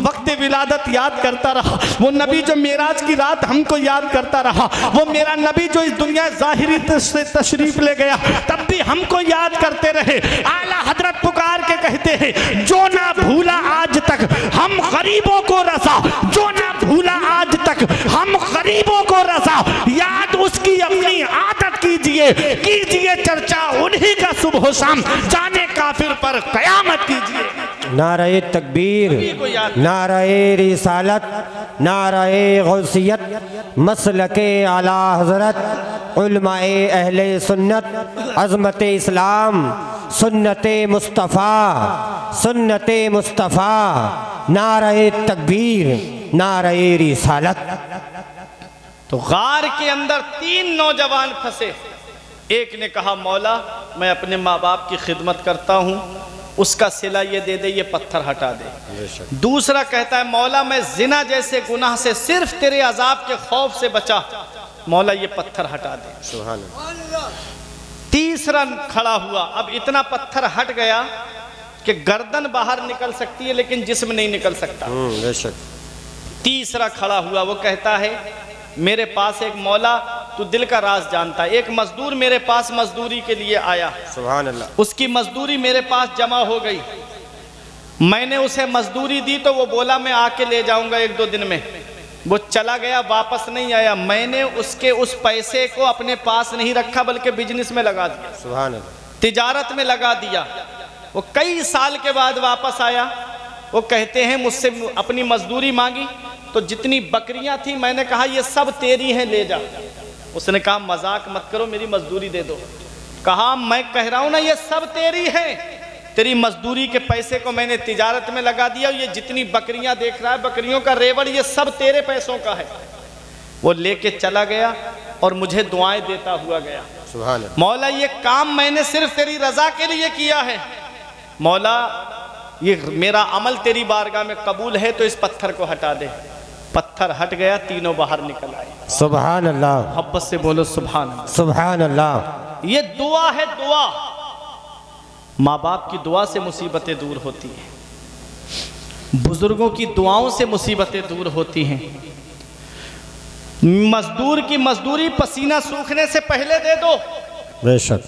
वक्त विलादत याद करता रहा, वो नबी जो मेराज की रात हमको याद करता रहा, वो मेरा नबी जो इस दुनिया जाहिरी से तशरीफ़ ले गया, तब भी हमको याद करते रहे। आला हज़रत पुकार के कहते हैं, जो ना भूला आज तक हम गरीबों को रसा जो ना भूला आज तक हम गरीबों को रसा याद उसकी अपनी कीजिए कीजिए चर्चा उन्हीं का सुबह शाम। जाने काफिर पर कयामत कीजिए। नारे तकबीर नारे रिसालत नारे गौसियत मसल के आला हज़रत उलमाए अहले सुन्नत अजमत इस्लाम सुन्नत मुस्तफ़ा सुन्नत मुस्तफ़ा नारे तकबीर नारे रिसालत। तो गार के अंदर तीन नौजवान फंसे। एक ने कहा मौला मैं अपने माँ बाप की खिदमत करता हूँ। उसका सिला ये दे दे ये पत्थर हटा दे। दूसरा कहता है मौला मैं जिना जैसे गुनाह से सिर्फ़ तेरे अजाब के खौफ से बचा मौला ये पत्थर हटा दे। तीसरा खड़ा हुआ अब इतना पत्थर हट गया कि गर्दन बाहर निकल सकती है लेकिन जिस्म नहीं निकल सकता। बेशक। तीसरा खड़ा हुआ वो कहता है मेरे पास एक मौला तू दिल का राज जानता है। एक मजदूर मेरे पास मजदूरी के लिए आया। सुभान अल्लाह उसकी मजदूरी मेरे पास जमा हो गई। मैंने उसे मजदूरी दी तो वो बोला मैं आके ले जाऊँगा एक दो दिन में। वो चला गया वापस नहीं आया। मैंने उसके उस पैसे को अपने पास नहीं रखा बल्कि बिज़नेस में लगा दिया। सुभान अल्लाह तिजारत में लगा दिया। वो कई साल के बाद वापस आया। वो कहते हैं मुझसे अपनी मजदूरी मांगी। तो जितनी बकरियाँ थी मैंने कहा ये सब तेरी हैं ले जा। उसने कहा मज़ाक मत करो मेरी मजदूरी दे दो। कहा मैं कह रहा हूँ ना ये सब तेरी हैं। तेरी मजदूरी के पैसे को मैंने तिजारत में लगा दिया ये जितनी बकरियाँ देख रहा है बकरियों का रेवड़ ये सब तेरे पैसों का है। वो लेके चला गया और मुझे दुआएँ देता हुआ गया। मौला ये काम मैंने सिर्फ़ तेरी रजा के लिए किया है। मौला ये मेरा अमल तेरी बारगाह में कबूल है तो इस पत्थर को हटा दे। पत्थर हट गया तीनों बाहर निकल आए। सुबह अल्लाह मोहब्बत से बोलो सुबह सुबह अल्लाह ये दुआ है दुआ। माँ बाप की दुआ से मुसीबतें दूर होती हैं। बुज़ुर्गों की दुआओं से मुसीबतें दूर होती हैं। मजदूर की मजदूरी पसीना सूखने से पहले दे दो। बेशक।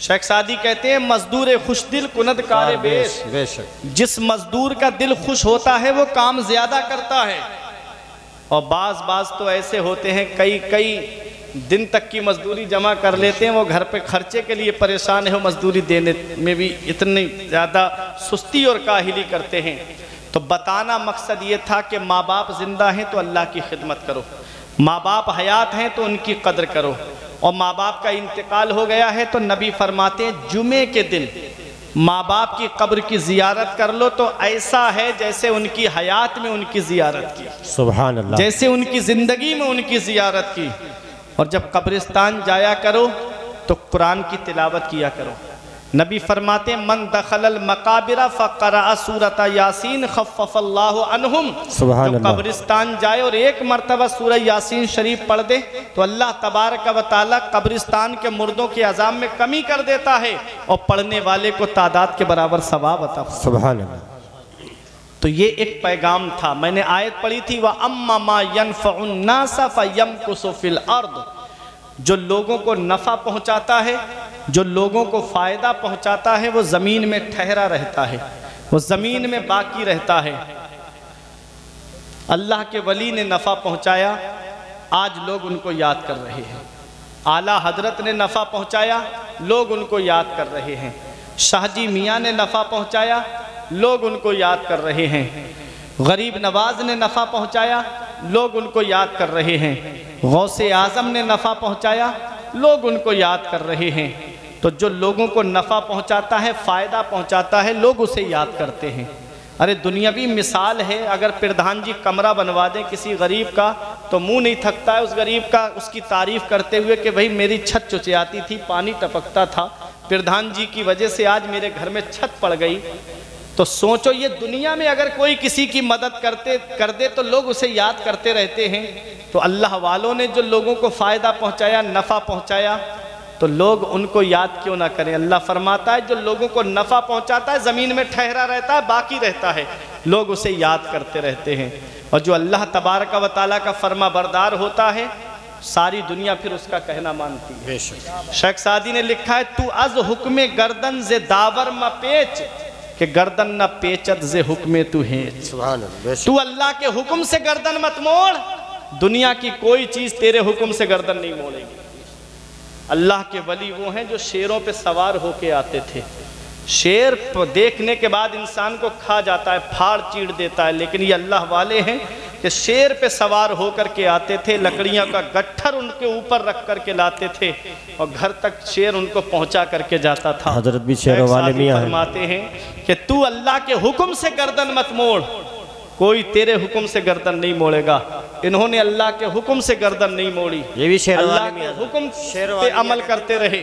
शेख सादी कहते हैं मजदूर खुश दिल कुनद कार बेश। बेशक। जिस मजदूर का दिल खुश होता है वो काम ज़्यादा करता है। और बाज बाज तो ऐसे होते हैं, कई कई दिन तक की मजदूरी जमा कर लेते हैं, वो घर पे खर्चे के लिए परेशान है मजदूरी देने में भी इतनी ज़्यादा सुस्ती और काहिली करते हैं। तो बताना मकसद ये था कि माँ बाप ज़िंदा हैं तो अल्लाह की खिदमत करो। माँ बाप हयात हैं तो उनकी कदर करो। और माँ बाप का इंतकाल हो गया है तो नबी फरमाते हैं, जुमे के दिन माँ बाप की कब्र की जियारत कर लो तो ऐसा है जैसे उनकी हयात में उनकी जियारत की। सुबह जैसे उनकी ज़िंदगी में उनकी जियारत की। और जब कब्रिस्तान जाया करो तो कुरान की तिलावत किया करो। नबी फरमाते मन दखल मकाबिरा फ़करा सूरत यासीन खफ़ल्लाहु अनहुम। जो कब्रिस्तान जाए और एक मरतबा सूरह यासीन शरीफ पढ़ दे तो अल्लाह तबारक व ताला कब्रिस्तान के मुर्दों के अजाम में कमी कर देता है और पढ़ने वाले को तादाद के बराबर सवाब अता है। अल्लाह तो ये एक पैगाम था। मैंने आयत पढ़ी थी वह अम्मा यनफ़ुन्नासा फ़यम कुसुफिल अर्द। जो लोगों को नफ़ा पहुंचाता है जो लोगों को फ़ायदा पहुंचाता है, वो ज़मीन में ठहरा रहता है, वो ज़मीन में बाकी रहता है। अल्लाह के वली ने नफ़ा पहुँचाया, आज लोग उनको याद कर रहे हैं। आला हज़रत ने नफ़ा पहुँचाया, लोग उनको याद कर रहे हैं। शाहजी मियाँ ने नफ़ा पहुँचाया, लोग उनको याद कर रहे हैं। गरीब नवाज़ ने नफ़ा पहुँचाया, लोग उनको याद कर रहे हैं। गौसे आज़म ने नफ़ा पहुँचाया, लोग उनको याद कर रहे हैं। तो जो लोगों को नफ़ा पहुंचाता है, फ़ायदा पहुंचाता है, लोग उसे याद करते हैं। अरे दुनियावी मिसाल है, अगर प्रधान जी कमरा बनवा दें किसी गरीब का तो मुँह नहीं थकता है उस गरीब का, उसकी तारीफ़ करते हुए कि भाई, मेरी छत चुचियाती थी, पानी टपकता था। प्रधान जी की वजह से आज मेरे घर में छत पड़ गई। तो सोचो, ये दुनिया में अगर कोई किसी की मदद करते, कर दे तो लोग उसे याद करते रहते हैं। तो अल्लाह वालों ने जो लोगों को फ़ायदा पहुँचाया, नफ़ा पहुँचाया तो लोग उनको याद क्यों ना करें? अल्लाह फरमाता है जो लोगों को नफ़ा पहुंचाता है ज़मीन में ठहरा रहता है बाकी रहता है। लोग उसे याद करते रहते हैं। और जो अल्लाह तबारक व ताली का फर्मा बरदार होता है सारी दुनिया फिर उसका कहना मानती है। शेख सादी ने लिखा है तू अज हुक्म गर्दन जे दावर म पेच के गर्दन न पेचत जे हुक्मे तू बेशक। तू अल्लाह के हुक्म से गर्दन मत मोड़ दुनिया की कोई चीज़ तेरे हुक्म से गर्दन नहीं मोड़ेगी। अल्लाह के वली वो हैं जो शेरों पे सवार होके आते थे। शेर देखने के बाद इंसान को खा जाता है फाड़ चीड़ देता है लेकिन ये अल्लाह वाले हैं कि शेर पे सवार होकर के आते थे लकड़ियों का गट्ठर उनके ऊपर रख करके लाते थे और घर तक शेर उनको पहुँचा करके जाता था। हज़रत भी शेरों वाले। फरमाते हैं कि तू अल्लाह के हुक्म से गर्दन मत मोड़। कोई तेरे हुक्म से गर्दन नहीं मोड़ेगा। इन्होंने अल्लाह के हुक्म से गर्दन नहीं मोड़ी। ये भी शेरों अल्लाह के हुक्म शेरों पे अमल करते रहे।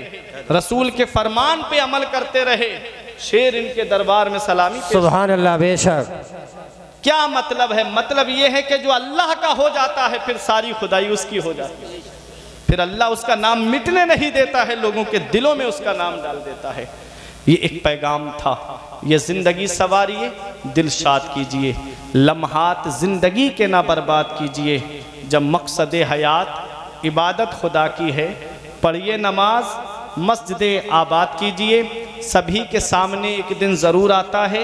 रसूल के फरमान पे अमल करते रहे। शेर इनके दरबार में सलामी सुभान अल्लाह बेशक। क्या मतलब है? मतलब ये है कि जो अल्लाह का हो जाता है फिर सारी खुदाई उसकी हो जाती है। फिर अल्लाह उसका नाम मिटने नहीं देता है लोगों के दिलों में उसका नाम डाल देता है। ये एक पैगाम था। ये ज़िंदगी सवारिए, दिल शाद कीजिए। लम्हात ज़िंदगी के ना बर्बाद कीजिए। जब मकसद हयात इबादत खुदा की है, पढ़िए नमाज़, मस्जिद आबाद कीजिए। सभी के सामने एक दिन ज़रूर आता है।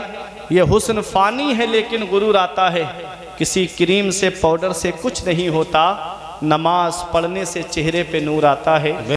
ये हुस्न फ़ानी है, लेकिन गुरूर आता है। किसी क्रीम से, पाउडर से कुछ नहीं होता। नमाज़ पढ़ने से चेहरे पे नूर आता है।